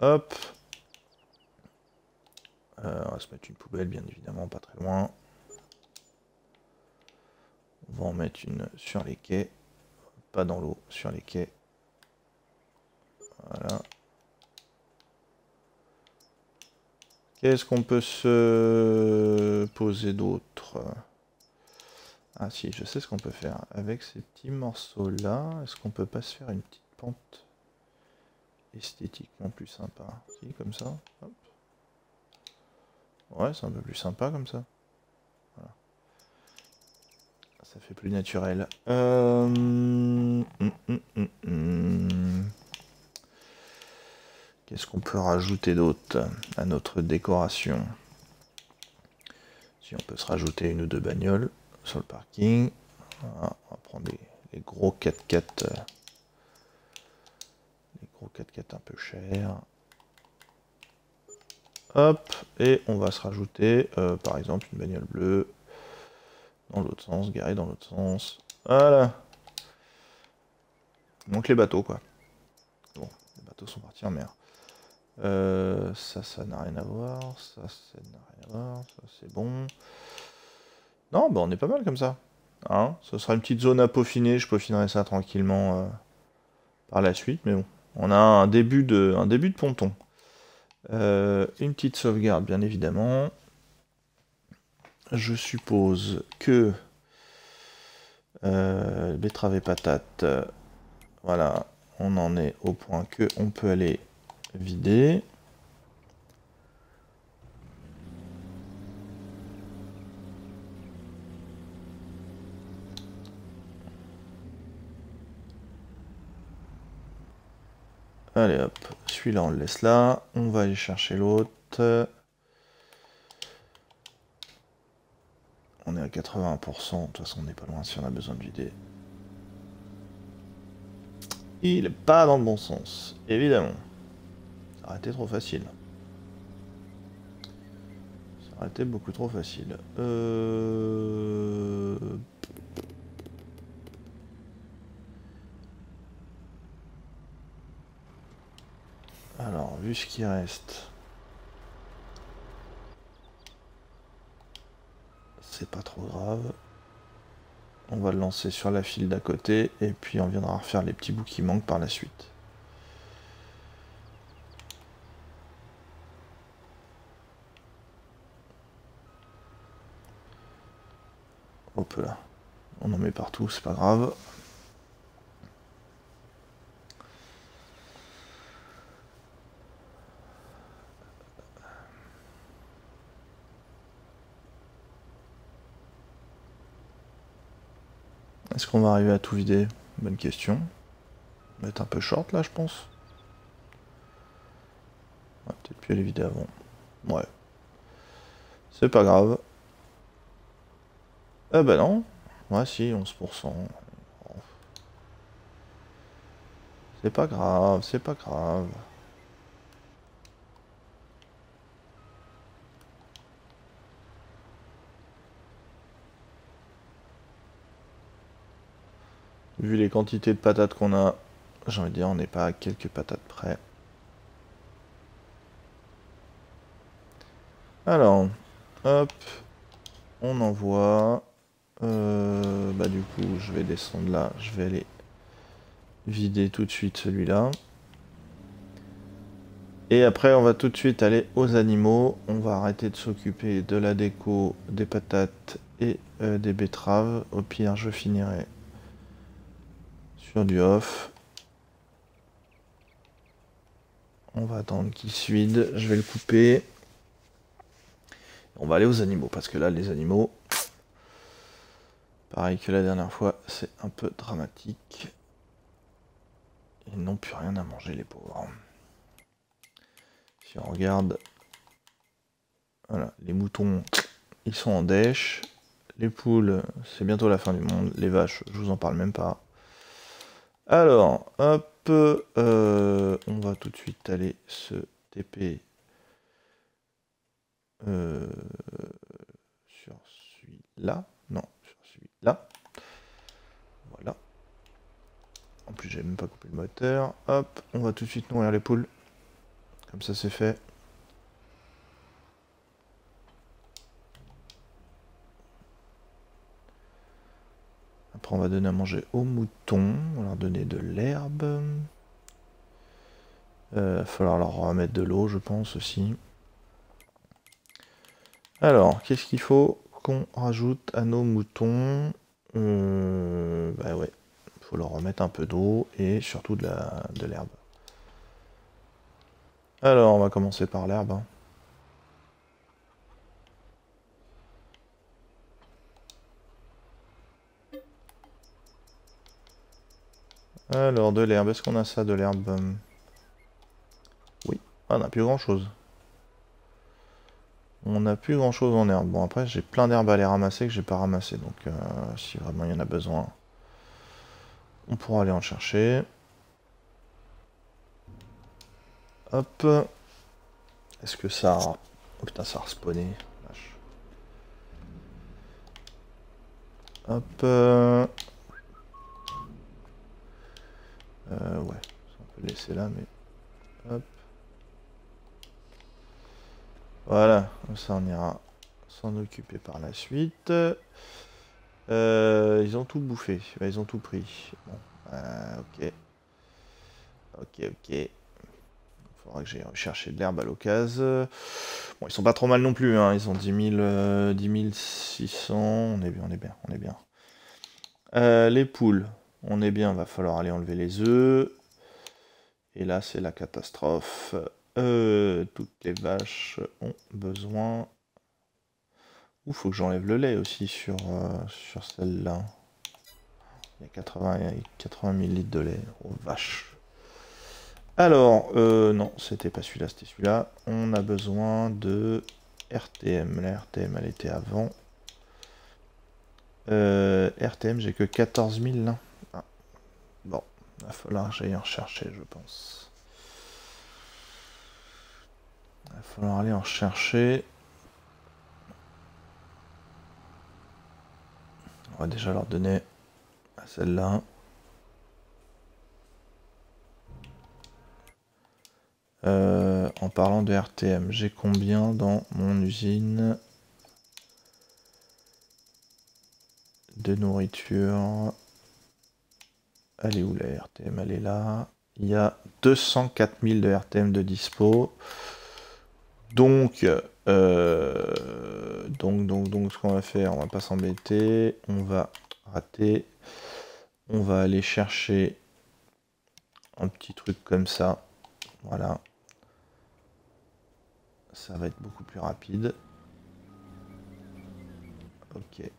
Hop. Euh, on va se mettre une poubelle, bien évidemment, pas très loin. On va en mettre une sur les quais. Pas dans l'eau, sur les quais. Voilà. Qu'est-ce qu'on peut se poser d'autre? Ah si, je sais ce qu'on peut faire. Avec ces petits morceaux-là, est-ce qu'on peut pas se faire une petite pente esthétiquement plus sympa? Si, comme ça. Ouais, c'est un peu plus sympa comme ça. Ça fait plus naturel. Euh... hum, hum, hum, Qu'est-ce qu'on peut rajouter d'autre à notre décoration? Si on peut se rajouter une ou deux bagnoles sur le parking. on va prendre les, gros 4x4. Euh, les gros 4x4 un peu chers. Hop, et on va se rajouter, euh, par exemple, une bagnole bleue dans l'autre sens, garée dans l'autre sens. Voilà. Donc les bateaux, quoi. Bon, les bateaux sont partis en mer. Euh, ça, ça n'a rien à voir. Ça, ça n'a rien à voir. Ça, c'est bon. Non, bah on est pas mal comme ça. Hein Ce sera une petite zone à peaufiner. Je peaufinerai ça tranquillement euh, par la suite. Mais bon, on a un début de, un début de ponton. Euh, une petite sauvegarde, bien évidemment. Je suppose que euh, betterave et patate, voilà, on en est au point que on peut aller vider. Allez hop, celui-là on le laisse là. On va aller chercher l'autre. On est à 80%, de toute façon on n'est pas loin si on a besoin de. Il n'est pas dans le bon sens, évidemment. Ça aurait été trop facile. Ça aurait été beaucoup trop facile. Euh... Alors, vu ce qui reste... C'est pas trop grave. On va le lancer sur la file d'à côté et puis on viendra refaire les petits bouts qui manquent par la suite. Hop là. On en met partout, c'est pas grave. Est-ce qu'on va arriver à tout vider? Bonne question. On va être un peu short là, je pense. On peut-être plus aller vider avant. Ouais. C'est pas grave. Eh ben non. Ouais, si, 11%. C'est pas grave, c'est pas grave. Vu les quantités de patates qu'on a, j'ai envie de dire, on n'est pas à quelques patates près. Alors, hop, on envoie. Euh, bah du coup, je vais descendre là, je vais aller vider tout de suite celui-là. Et après, on va tout de suite aller aux animaux. On va arrêter de s'occuper de la déco, des patates et euh, des betteraves. Au pire, je finirai du off. On va attendre qu'il se. Je vais le couper. On va aller aux animaux parce que là, les animaux, pareil que la dernière fois, c'est un peu dramatique. Ils n'ont plus rien à manger, les pauvres. Si on regarde, voilà, les moutons, ils sont en dèche. Les poules, c'est bientôt la fin du monde. Les vaches, je vous en parle même pas. Alors, hop, euh, on va tout de suite aller se TP euh, sur celui-là. Non, sur celui-là. Voilà. En plus, j'ai même pas coupé le moteur. Hop, on va tout de suite nourrir les poules. Comme ça, c'est fait. On va donner à manger aux moutons. On va leur donner de l'herbe. Il euh, va falloir leur remettre de l'eau, je pense aussi. Alors, qu'est-ce qu'il faut qu'on rajoute à nos moutons? On... Bah ouais, faut leur remettre un peu d'eau et surtout de l'herbe. Alors, on va commencer par l'herbe. Hein. Alors, de l'herbe, est-ce qu'on a ça de l'herbe Oui, ah, on n'a plus grand chose. On n'a plus grand chose en herbe. Bon, après, j'ai plein d'herbes à aller ramasser que j'ai pas ramassé. Donc, euh, si vraiment il y en a besoin, on pourra aller en chercher. Hop. Est-ce que ça... Oh putain, ça a respawné. Hop. Euh, ouais, on peut laisser là, mais... Hop. Voilà, ça on ira s'en occuper par la suite. Euh, ils ont tout bouffé, ils ont tout pris. Bon, euh, ok. Ok, ok. Il faudra que j'aille chercher de l'herbe à l'occasion. Bon, ils sont pas trop mal non plus, hein. ils ont 10, 000, 10 600. On est bien, on est bien, on est bien. Euh, les poules, on est bien, va falloir aller enlever les œufs. Et là, c'est la catastrophe. Euh, toutes les vaches ont besoin... Il faut que j'enlève le lait aussi sur, euh, sur celle-là. Il y a 80, 80 ml de lait. Oh vache. Alors, euh, non, c'était pas celui-là, c'était celui-là. On a besoin de RTM. La RTM, elle était avant. RTM, j'ai que 14 000 là. Bon, il va falloir que j'aille en rechercher, je pense. Il va falloir aller en chercher. On va déjà leur donner à celle-là. Euh, en parlant de RTM, j'ai combien dans mon usine de nourriture? Elle est où la RTM Elle est là. Il y a 204 000 de RTM de dispo. Donc, euh, donc, donc, donc, ce qu'on va faire, on va pas s'embêter, on va rater, on va aller chercher un petit truc comme ça, voilà. Ça va être beaucoup plus rapide. Ok.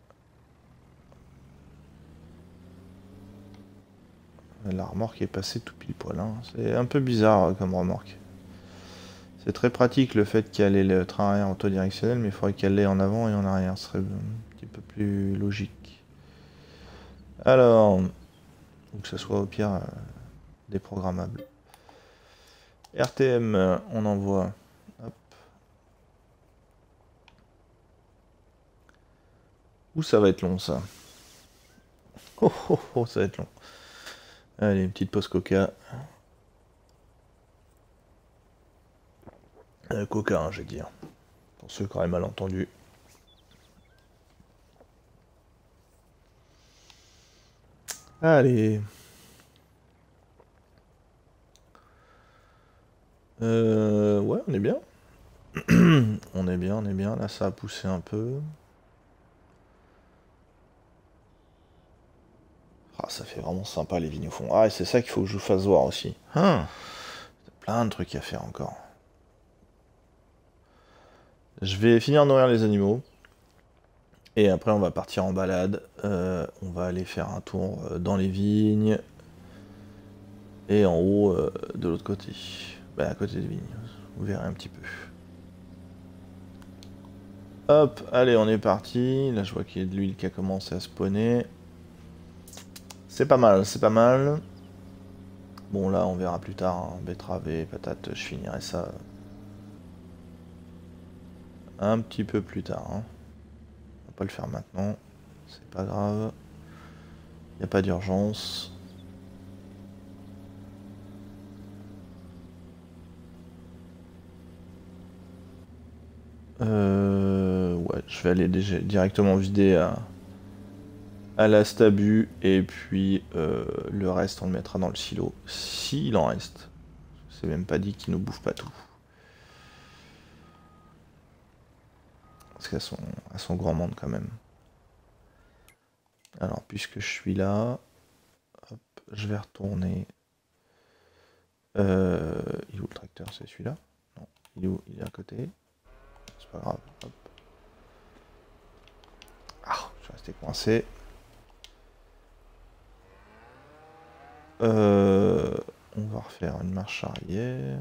La remorque est passée tout pile poil. Hein. C'est un peu bizarre comme remorque. C'est très pratique le fait qu'elle ait le train arrière autodirectionnel, mais il faudrait qu'elle l'ait en avant et en arrière, ce serait un petit peu plus logique. Alors, que ce soit au pire euh, déprogrammable. RTM, on envoie. Hop. Où ça va être long ça? Oh oh oh, ça va être long. Allez, une petite pause coca. Euh, coca, hein, j'ai dit. Hein. Pour ceux qui auraient mal entendu. Allez. Euh, ouais, on est bien. on est bien, on est bien. Là, ça a poussé un peu. Ah, ça fait vraiment sympa les vignes au fond. Ah, et c'est ça qu'il faut que je vous fasse voir aussi. Hein plein de trucs à faire encore. Je vais finir de nourrir les animaux. Et après, on va partir en balade. Euh, on va aller faire un tour euh, dans les vignes. Et en haut, euh, de l'autre côté. Bah, à côté des vignes. Vous verrez un petit peu. Hop, allez, on est parti. Là, je vois qu'il y a de l'huile qui a commencé à spawner. C'est pas mal, c'est pas mal. Bon, là, on verra plus tard. Hein. Betterave et patate, je finirai ça un petit peu plus tard. Hein. On va pas le faire maintenant, c'est pas grave. Il n'y a pas d'urgence. Euh, ouais, je vais aller directement vider à, à la stabu et puis euh, le reste on le mettra dans le silo s'il en reste. C'est même pas dit qu'il ne bouffe pas tout. Parce qu'elles sont, elles sont grand monde quand même. Alors, puisque je suis là, je vais retourner. Euh, il est où le tracteur? C'est celui-là? Non, il est où? Il est à côté. C'est pas grave. Ah, je suis resté coincé. Euh, on va refaire une marche arrière.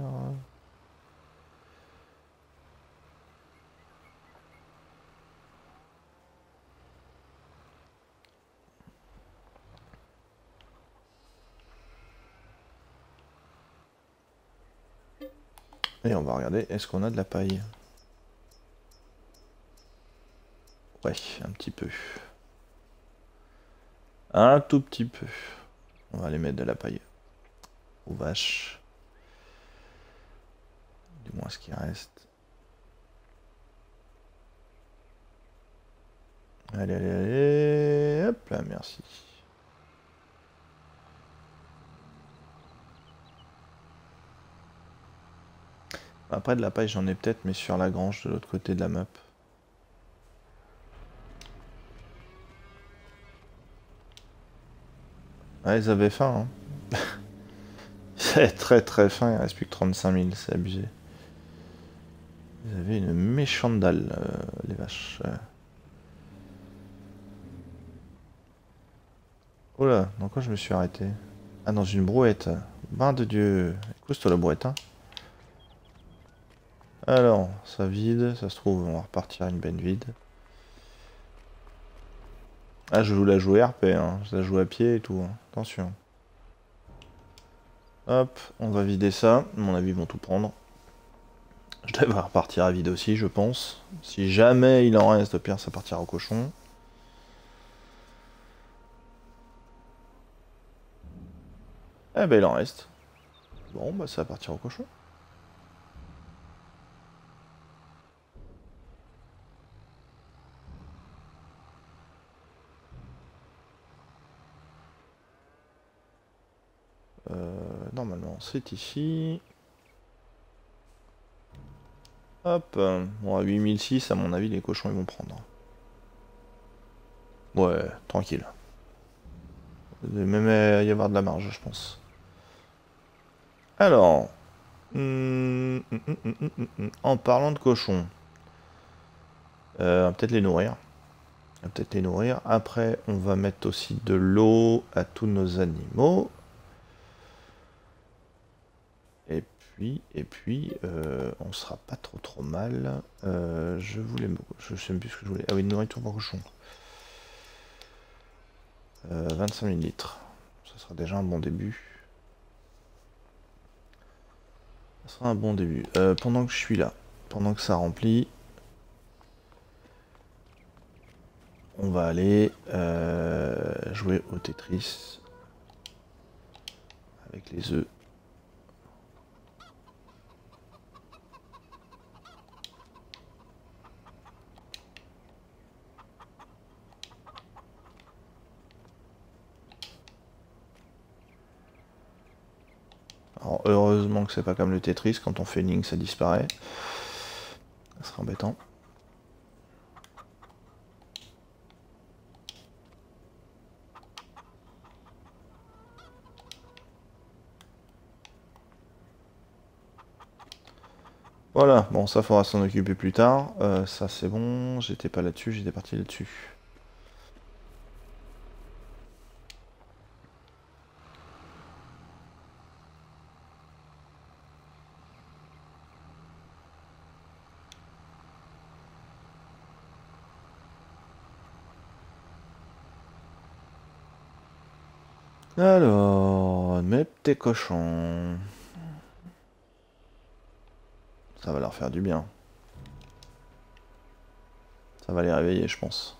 Et on va regarder, est-ce qu'on a de la paille? Ouais, un petit peu. Un tout petit peu. On va aller mettre de la paille aux vaches. Du moins ce qui reste. Allez, allez, allez. Hop là, merci. Après de la paille j'en ai peut-être mais sur la grange de l'autre côté de la map. Ah ils avaient faim hein. c'est très très faim, il reste plus que 35 000, c'est abusé. Ils avaient une méchante dalle, euh, les vaches. Oh là, dans quoi je me suis arrêté? Ah dans une brouette. Bain de Dieu. Écoute toi la brouette hein. Alors, ça vide, ça se trouve, on va repartir à une benne vide. Ah, je la jouer RP, hein. je la joue à pied et tout, hein. Attention. Hop, on va vider ça, à mon avis ils vont tout prendre. Je devrais repartir à vide aussi, je pense. Si jamais il en reste, au pire ça partira au cochon. Eh ben il en reste. Bon, bah ça va partir au cochon. C'est ici. Hop. Bon, à 8006, à mon avis, les cochons, ils vont prendre. Ouais, tranquille. Il va même y avoir de la marge, je pense. Alors. Hum, hum, hum, en parlant de cochons. Euh, peut-être les nourrir. Peut-être les nourrir. Après, on va mettre aussi de l'eau à tous nos animaux. Et puis euh, on sera pas trop trop mal. Euh, je voulais, je sais plus ce que je voulais. Ah oui, nourriture pour cochon. 25 000 litres. Ça sera déjà un bon début. Ça sera un bon début. Euh, pendant que je suis là, pendant que ça remplit, on va aller jouer au Tetris avec les œufs. Heureusement que c'est pas comme le Tetris, quand on fait une ligne ça disparaît. Ça serait embêtant. Voilà, bon ça faudra s'en occuper plus tard. Euh, ça c'est bon, j'étais pas là-dessus, j'étais parti là-dessus. Petits cochons. Ça va leur faire du bien. Ça va les réveiller, je pense.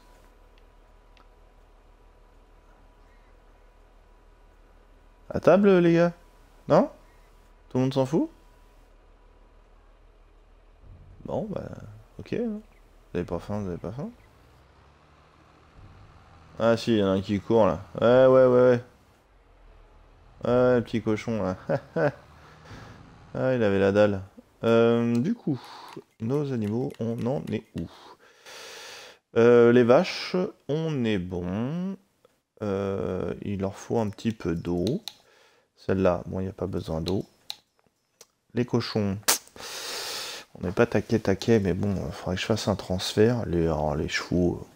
À table, les gars? Non? Tout le monde s'en fout? Bon, bah, ok. Hein. Vous avez pas faim, vous avez pas faim? Ah si, il y en a un qui court, là. Ouais, ouais, ouais, ouais. Ah, le petit cochon, ah, il avait la dalle. Euh, du coup, nos animaux, on en est où? Euh, Les vaches, on est bon. Euh, il leur faut un petit peu d'eau. Celle-là, bon, il n'y a pas besoin d'eau. Les cochons, on n'est pas taquet taquet, mais bon, il faudrait que je fasse un transfert. Les, les chevaux.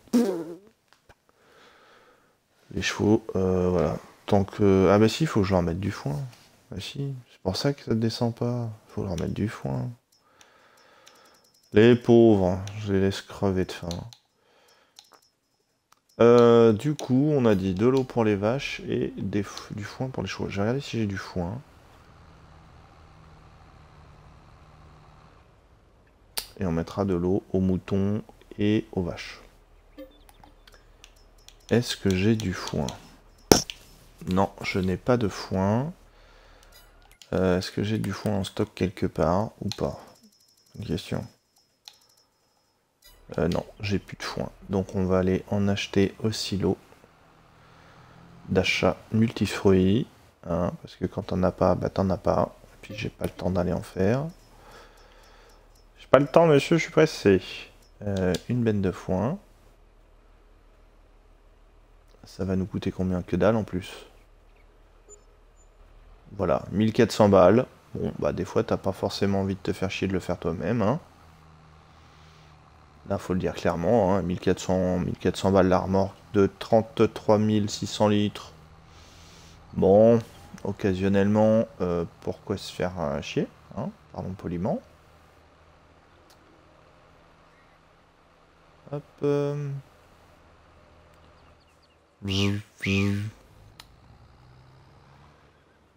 Les chevaux, voilà. Que. Ah bah si, faut que je leur mette du foin. Bah si, c'est pour ça que ça ne descend pas. Faut leur mettre du foin. Les pauvres, je les laisse crever de faim. Euh, du coup, on a dit de l'eau pour les vaches et du foin pour les chevaux. Je vais regarder si j'ai du foin. Et on mettra de l'eau aux moutons et aux vaches. Est-ce que j'ai du foin? Non, je n'ai pas de foin. Euh, est-ce que j'ai du foin en stock quelque part ou pas? Une question. Euh, non, j'ai plus de foin. Donc on va aller en acheter au silo d'achat multifruits. Hein, parce que quand on as pas, bah t'en as pas. Et puis j'ai pas le temps d'aller en faire. J'ai pas le temps, monsieur, je suis pressé. Euh, une benne de foin. Ça va nous coûter combien Que dalle en plus? Voilà, 1400 balles. Bon, bah des fois, t'as pas forcément envie de te faire chier de le faire toi-même. Hein. Là, faut le dire clairement, 1400, hein, 1400 balles l'armor de 33 600 litres. Bon, occasionnellement, euh, pourquoi se faire euh, chier hein, Pardon poliment. Hop. Euh.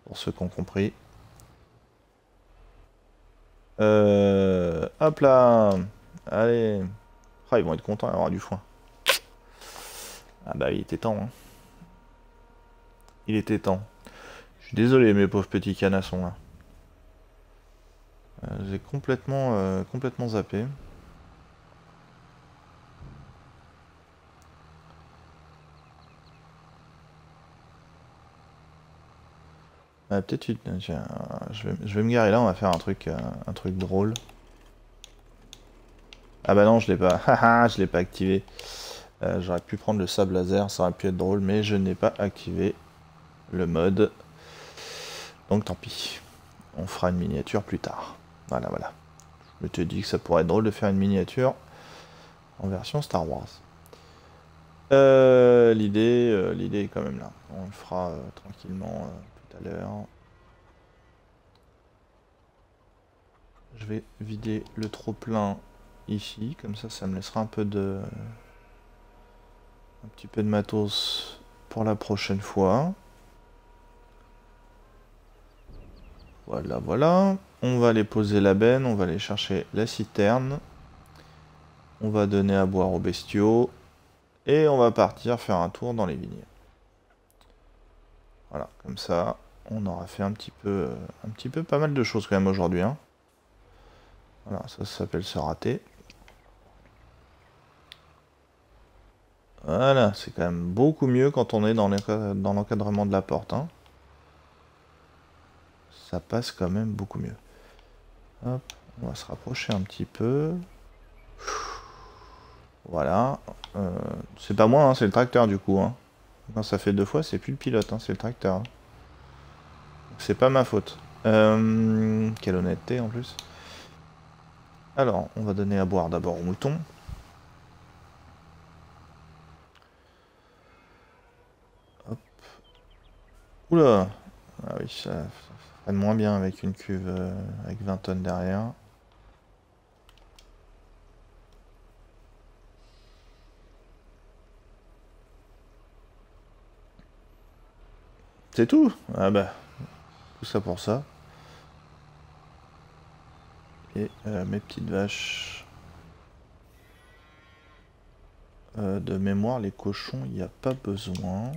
Pour ceux qui ont compris. hop là Allez. Ah, ils vont être contents d'avoir du foin. Ah bah il était temps. Hein. Il était temps. Je suis désolé mes pauvres petits canassons là. Euh, j'ai complètement, euh, complètement zappé. Ah, peut-être je vais, je vais me garer là, on va faire un truc, euh, un truc drôle. Ah bah non, je l'ai pas. Haha, je l'ai pas activé. Euh, j'aurais pu prendre le sable laser, ça aurait pu être drôle, mais je n'ai pas activé le mode. Donc tant pis. On fera une miniature plus tard. Voilà, voilà. Je te dis que ça pourrait être drôle de faire une miniature en version Star Wars. Euh, l'idée, euh, l'idée est quand même là. On le fera tranquillement Je vais vider le trop plein ici, comme ça ça me laissera un peu de un petit peu de matos pour la prochaine fois. Voilà, voilà. On va aller poser la benne, on va aller chercher la citerne. On va donner à boire aux bestiaux. Et on va partir faire un tour dans les vignes. Voilà, comme ça, on aura fait un petit peu, un petit peu pas mal de choses quand même aujourd'hui. Hein. Voilà, ça, s'appelle se rater. Voilà, c'est quand même beaucoup mieux quand on est dans l'encadrement de la porte. Hein. Ça passe quand même beaucoup mieux. Hop, on va se rapprocher un petit peu. Voilà. Euh, c'est pas moi, hein, c'est le tracteur du coup. Quand ça fait deux fois, c'est plus le pilote, c'est le tracteur. C'est pas ma faute. Euh, quelle honnêteté en plus. Alors, on va donner à boire d'abord au mouton. Oula Ah oui, ça, ça moins bien avec une cuve euh, avec 20 tonnes derrière. C'est tout? Ah bah, ça pour ça. Et euh, mes petites vaches. Euh, de mémoire, les cochons, il n'y a pas besoin.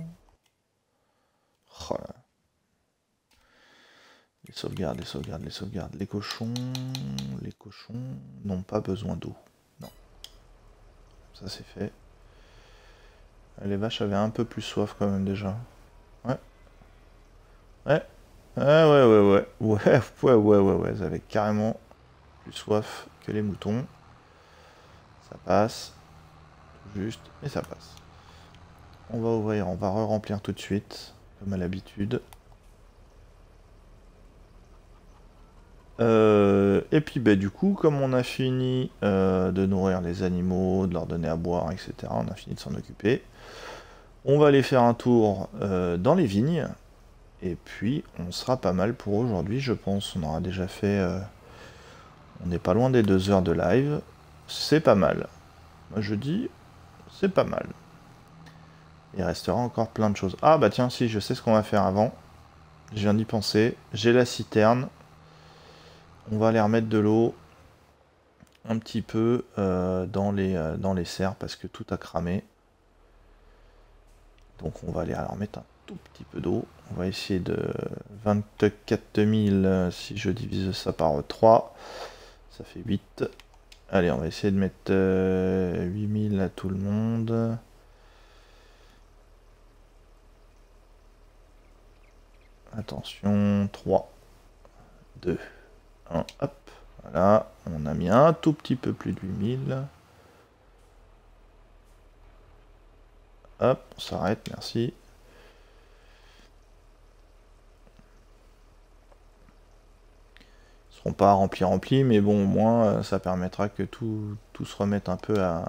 Oh les sauvegardes, les sauvegardes, les sauvegardes. Les cochons, les cochons n'ont pas besoin d'eau. Non. Ça c'est fait. Les vaches avaient un peu plus soif quand même déjà. Ouais. Ouais. Ouais, ouais, ouais, ouais. Ouais, ouais, ouais, ouais, ouais. Elles avaient carrément plus soif que les moutons. Ça passe. Juste, et ça passe. on va ouvrir, on va re-remplir tout de suite, comme à l'habitude. Euh, et puis bah, du coup, comme on a fini euh, de nourrir les animaux, de leur donner à boire, etc., on a fini de s'en occuper, on va aller faire un tour euh, dans les vignes, et puis on sera pas mal pour aujourd'hui, je pense. On aura déjà fait... on n'est pas loin des deux heures de live, c'est pas mal. Je dis, c'est pas mal. Il restera encore plein de choses. Ah bah tiens, si, je sais ce qu'on va faire avant. Je viens d'y penser. J'ai la citerne. On va aller remettre de l'eau un petit peu euh, dans, les, euh, dans les serres parce que tout a cramé. Donc on va aller remettre un tout petit peu d'eau. On va essayer de 24 000, si je divise ça par 3, ça fait 8. Allez, on va essayer de mettre 8000 euh, à tout le monde. Attention, 3, 2, 1, hop. Voilà, on a mis un tout petit peu plus de 8000. Hop, on s'arrête, merci. Pas remplis remplis, mais bon, au moins, euh, ça permettra que tout, tout se remette un peu à,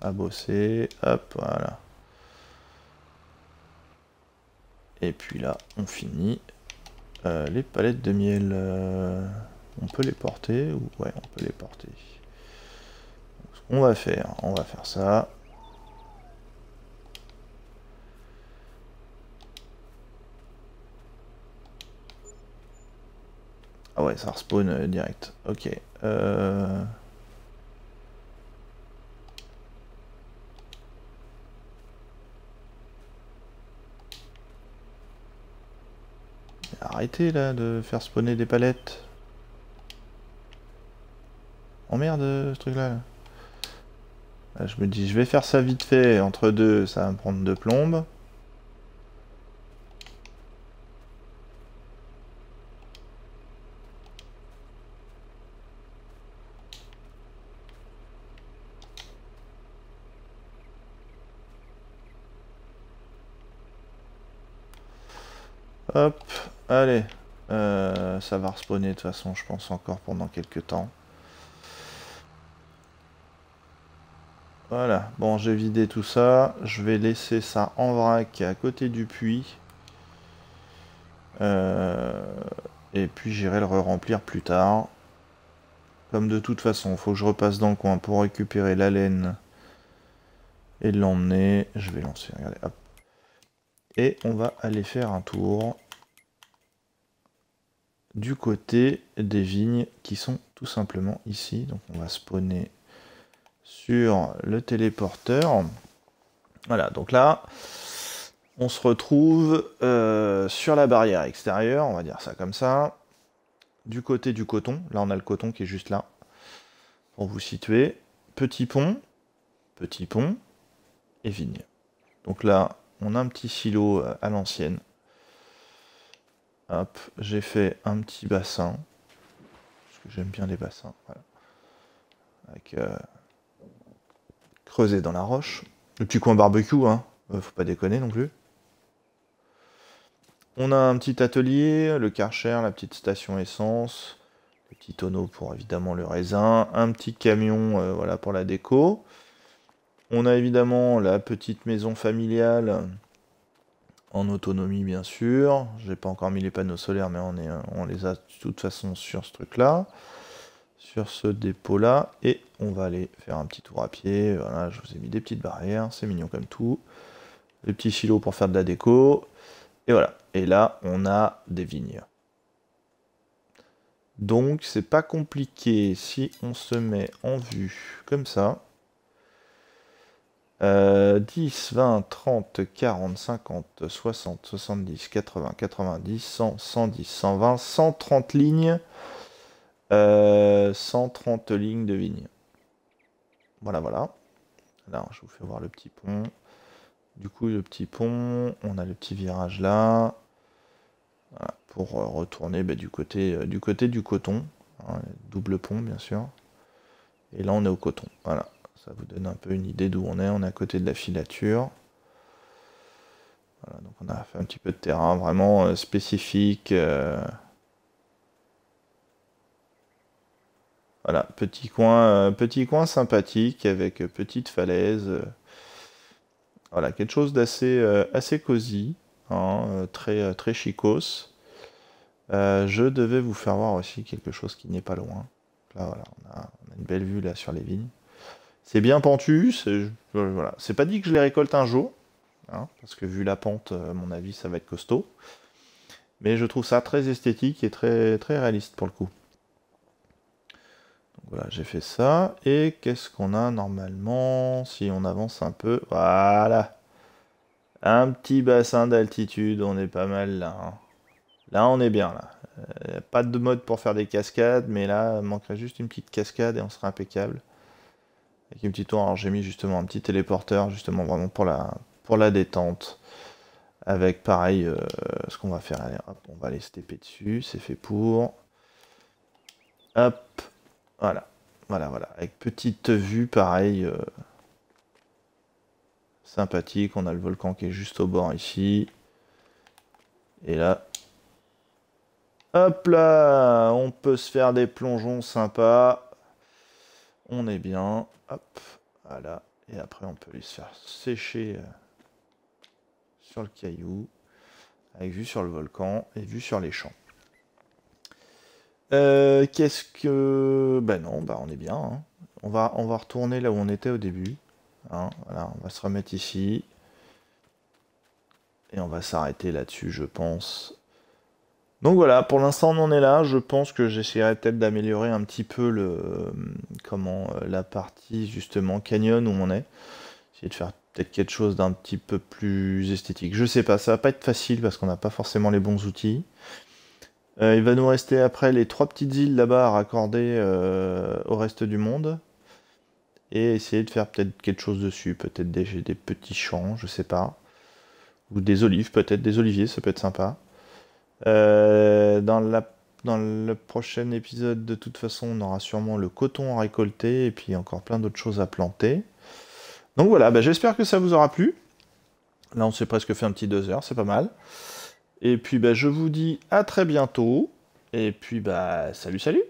à bosser. Hop, voilà. Et puis là, on finit. Euh, les palettes de miel, euh, on peut les porter ou Ouais, on peut les porter. ce qu'on va faire, on va faire ça. Ah ouais, ça respawn euh, direct. Ok. Euh... Arrêtez là de faire spawner des palettes. Oh merde ce truc là. Je me dis je vais faire ça vite fait, entre deux ça va me prendre de plombes. Hop, allez. Euh, ça va respawner de toute façon, je pense encore pendant quelques temps. Voilà, bon j'ai vidé tout ça. Je vais laisser ça en vrac à côté du puits. Euh, et puis j'irai le re-remplir plus tard. Comme de toute façon, il faut que je repasse dans le coin pour récupérer la laine et l'emmener. Je vais lancer, regardez, hop. Et on va aller faire un tour du côté des vignes qui sont tout simplement ici. Donc on va spawner sur le téléporteur. Voilà, donc là, on se retrouve euh, sur la barrière extérieure, on va dire ça comme ça. Du côté du coton, là on a le coton qui est juste là, pour vous situer. Petit pont, petit pont et vigne. Donc là, on a un petit silo euh, à l'ancienne. Hop, j'ai fait un petit bassin. Parce que j'aime bien les bassins. Avec euh, creusé dans la roche. Le petit coin barbecue, hein. Euh, faut pas déconner non plus. On a un petit atelier, le karcher, la petite station essence, le petit tonneau pour évidemment le raisin, un petit camion voilà pour la déco. On a évidemment la petite maison familiale en autonomie bien sûr. J'ai pas encore mis les panneaux solaires mais on, est, on les a de toute façon sur ce truc là. Sur ce dépôt là. Et on va aller faire un petit tour à pied. Voilà, je vous ai mis des petites barrières, c'est mignon comme tout. Les petits silos pour faire de la déco. Et voilà. Et là on a des vignes. Donc c'est pas compliqué si on se met en vue comme ça. 10, 20, 30, 40, 50, 60, 70, 80, 90, 100, 110, 120, 130 lignes. 130 euh, lignes de vignes. Voilà, voilà. Là, je vous fais voir le petit pont. Du coup, le petit pont, on a le petit virage là. pour euh, retourner bah, du, côté, euh, du côté du coton. Hein, double pont, bien sûr. Et là, on est au coton. Voilà. Ça vous donne un peu une idée d'où on est. On est à côté de la filature. Voilà, donc on a fait un petit peu de terrain vraiment euh, spécifique. Voilà, petit coin, petit coin sympathique avec petite falaise. Voilà, quelque chose d'assez assez cosy, hein, très, très chicos. je devais vous faire voir aussi quelque chose qui n'est pas loin. Là, voilà, on a, une belle vue là sur les vignes. C'est bien pentu, c'est voilà. pas dit que je les récolte un jour, hein, parce que vu la pente, à mon avis, ça va être costaud. Mais je trouve ça très esthétique et très, très réaliste pour le coup. Donc voilà, j'ai fait ça. Et qu'est-ce qu'on a normalement si on avance un peu? Voilà. Un petit bassin d'altitude, on est pas mal là. Hein. Là, on est bien là. Euh, pas de mode pour faire des cascades, mais là, il manquerait juste une petite cascade et on serait impeccable. Avec une petite tour, alors j'ai mis justement un petit téléporteur, justement vraiment pour la, pour la détente. Avec pareil, euh, ce qu'on va faire, on va aller se dessus, c'est fait pour. Hop, voilà, voilà, voilà. Avec petite vue, pareil, euh, sympathique. On a le volcan qui est juste au bord ici. Et là, Hop là, on peut se faire des plongeons sympas. On est bien. Hop, voilà. Et après, on peut les faire sécher euh, sur le caillou. Avec vue sur le volcan et vue sur les champs. Euh, qu'est-ce que... Ben non, bah on est bien. Hein. On, va, on va retourner là où on était au début. Hein. voilà, on va se remettre ici. Et on va s'arrêter là-dessus, je pense. Donc voilà, pour l'instant on en est là. Je pense que j'essaierai peut-être d'améliorer un petit peu le comment euh, la partie justement canyon où on est. Essayer de faire peut-être quelque chose d'un petit peu plus esthétique. Je sais pas, ça va pas être facile parce qu'on n'a pas forcément les bons outils. Euh, il va nous rester après les trois petites îles là-bas à raccorder euh, au reste du monde. Et essayer de faire peut-être quelque chose dessus. Peut-être des, des petits champs, je sais pas. Ou des olives, peut-être des oliviers, ça peut être sympa. Euh, dans, le prochain épisode, de toute façon, on aura sûrement le coton à récolter et puis encore plein d'autres choses à planter. Donc voilà, bah, j'espère que ça vous aura plu. Là, on s'est presque fait un petit deux heures, c'est pas mal. Et puis, bah, je vous dis à très bientôt. Et puis, bah, salut, salut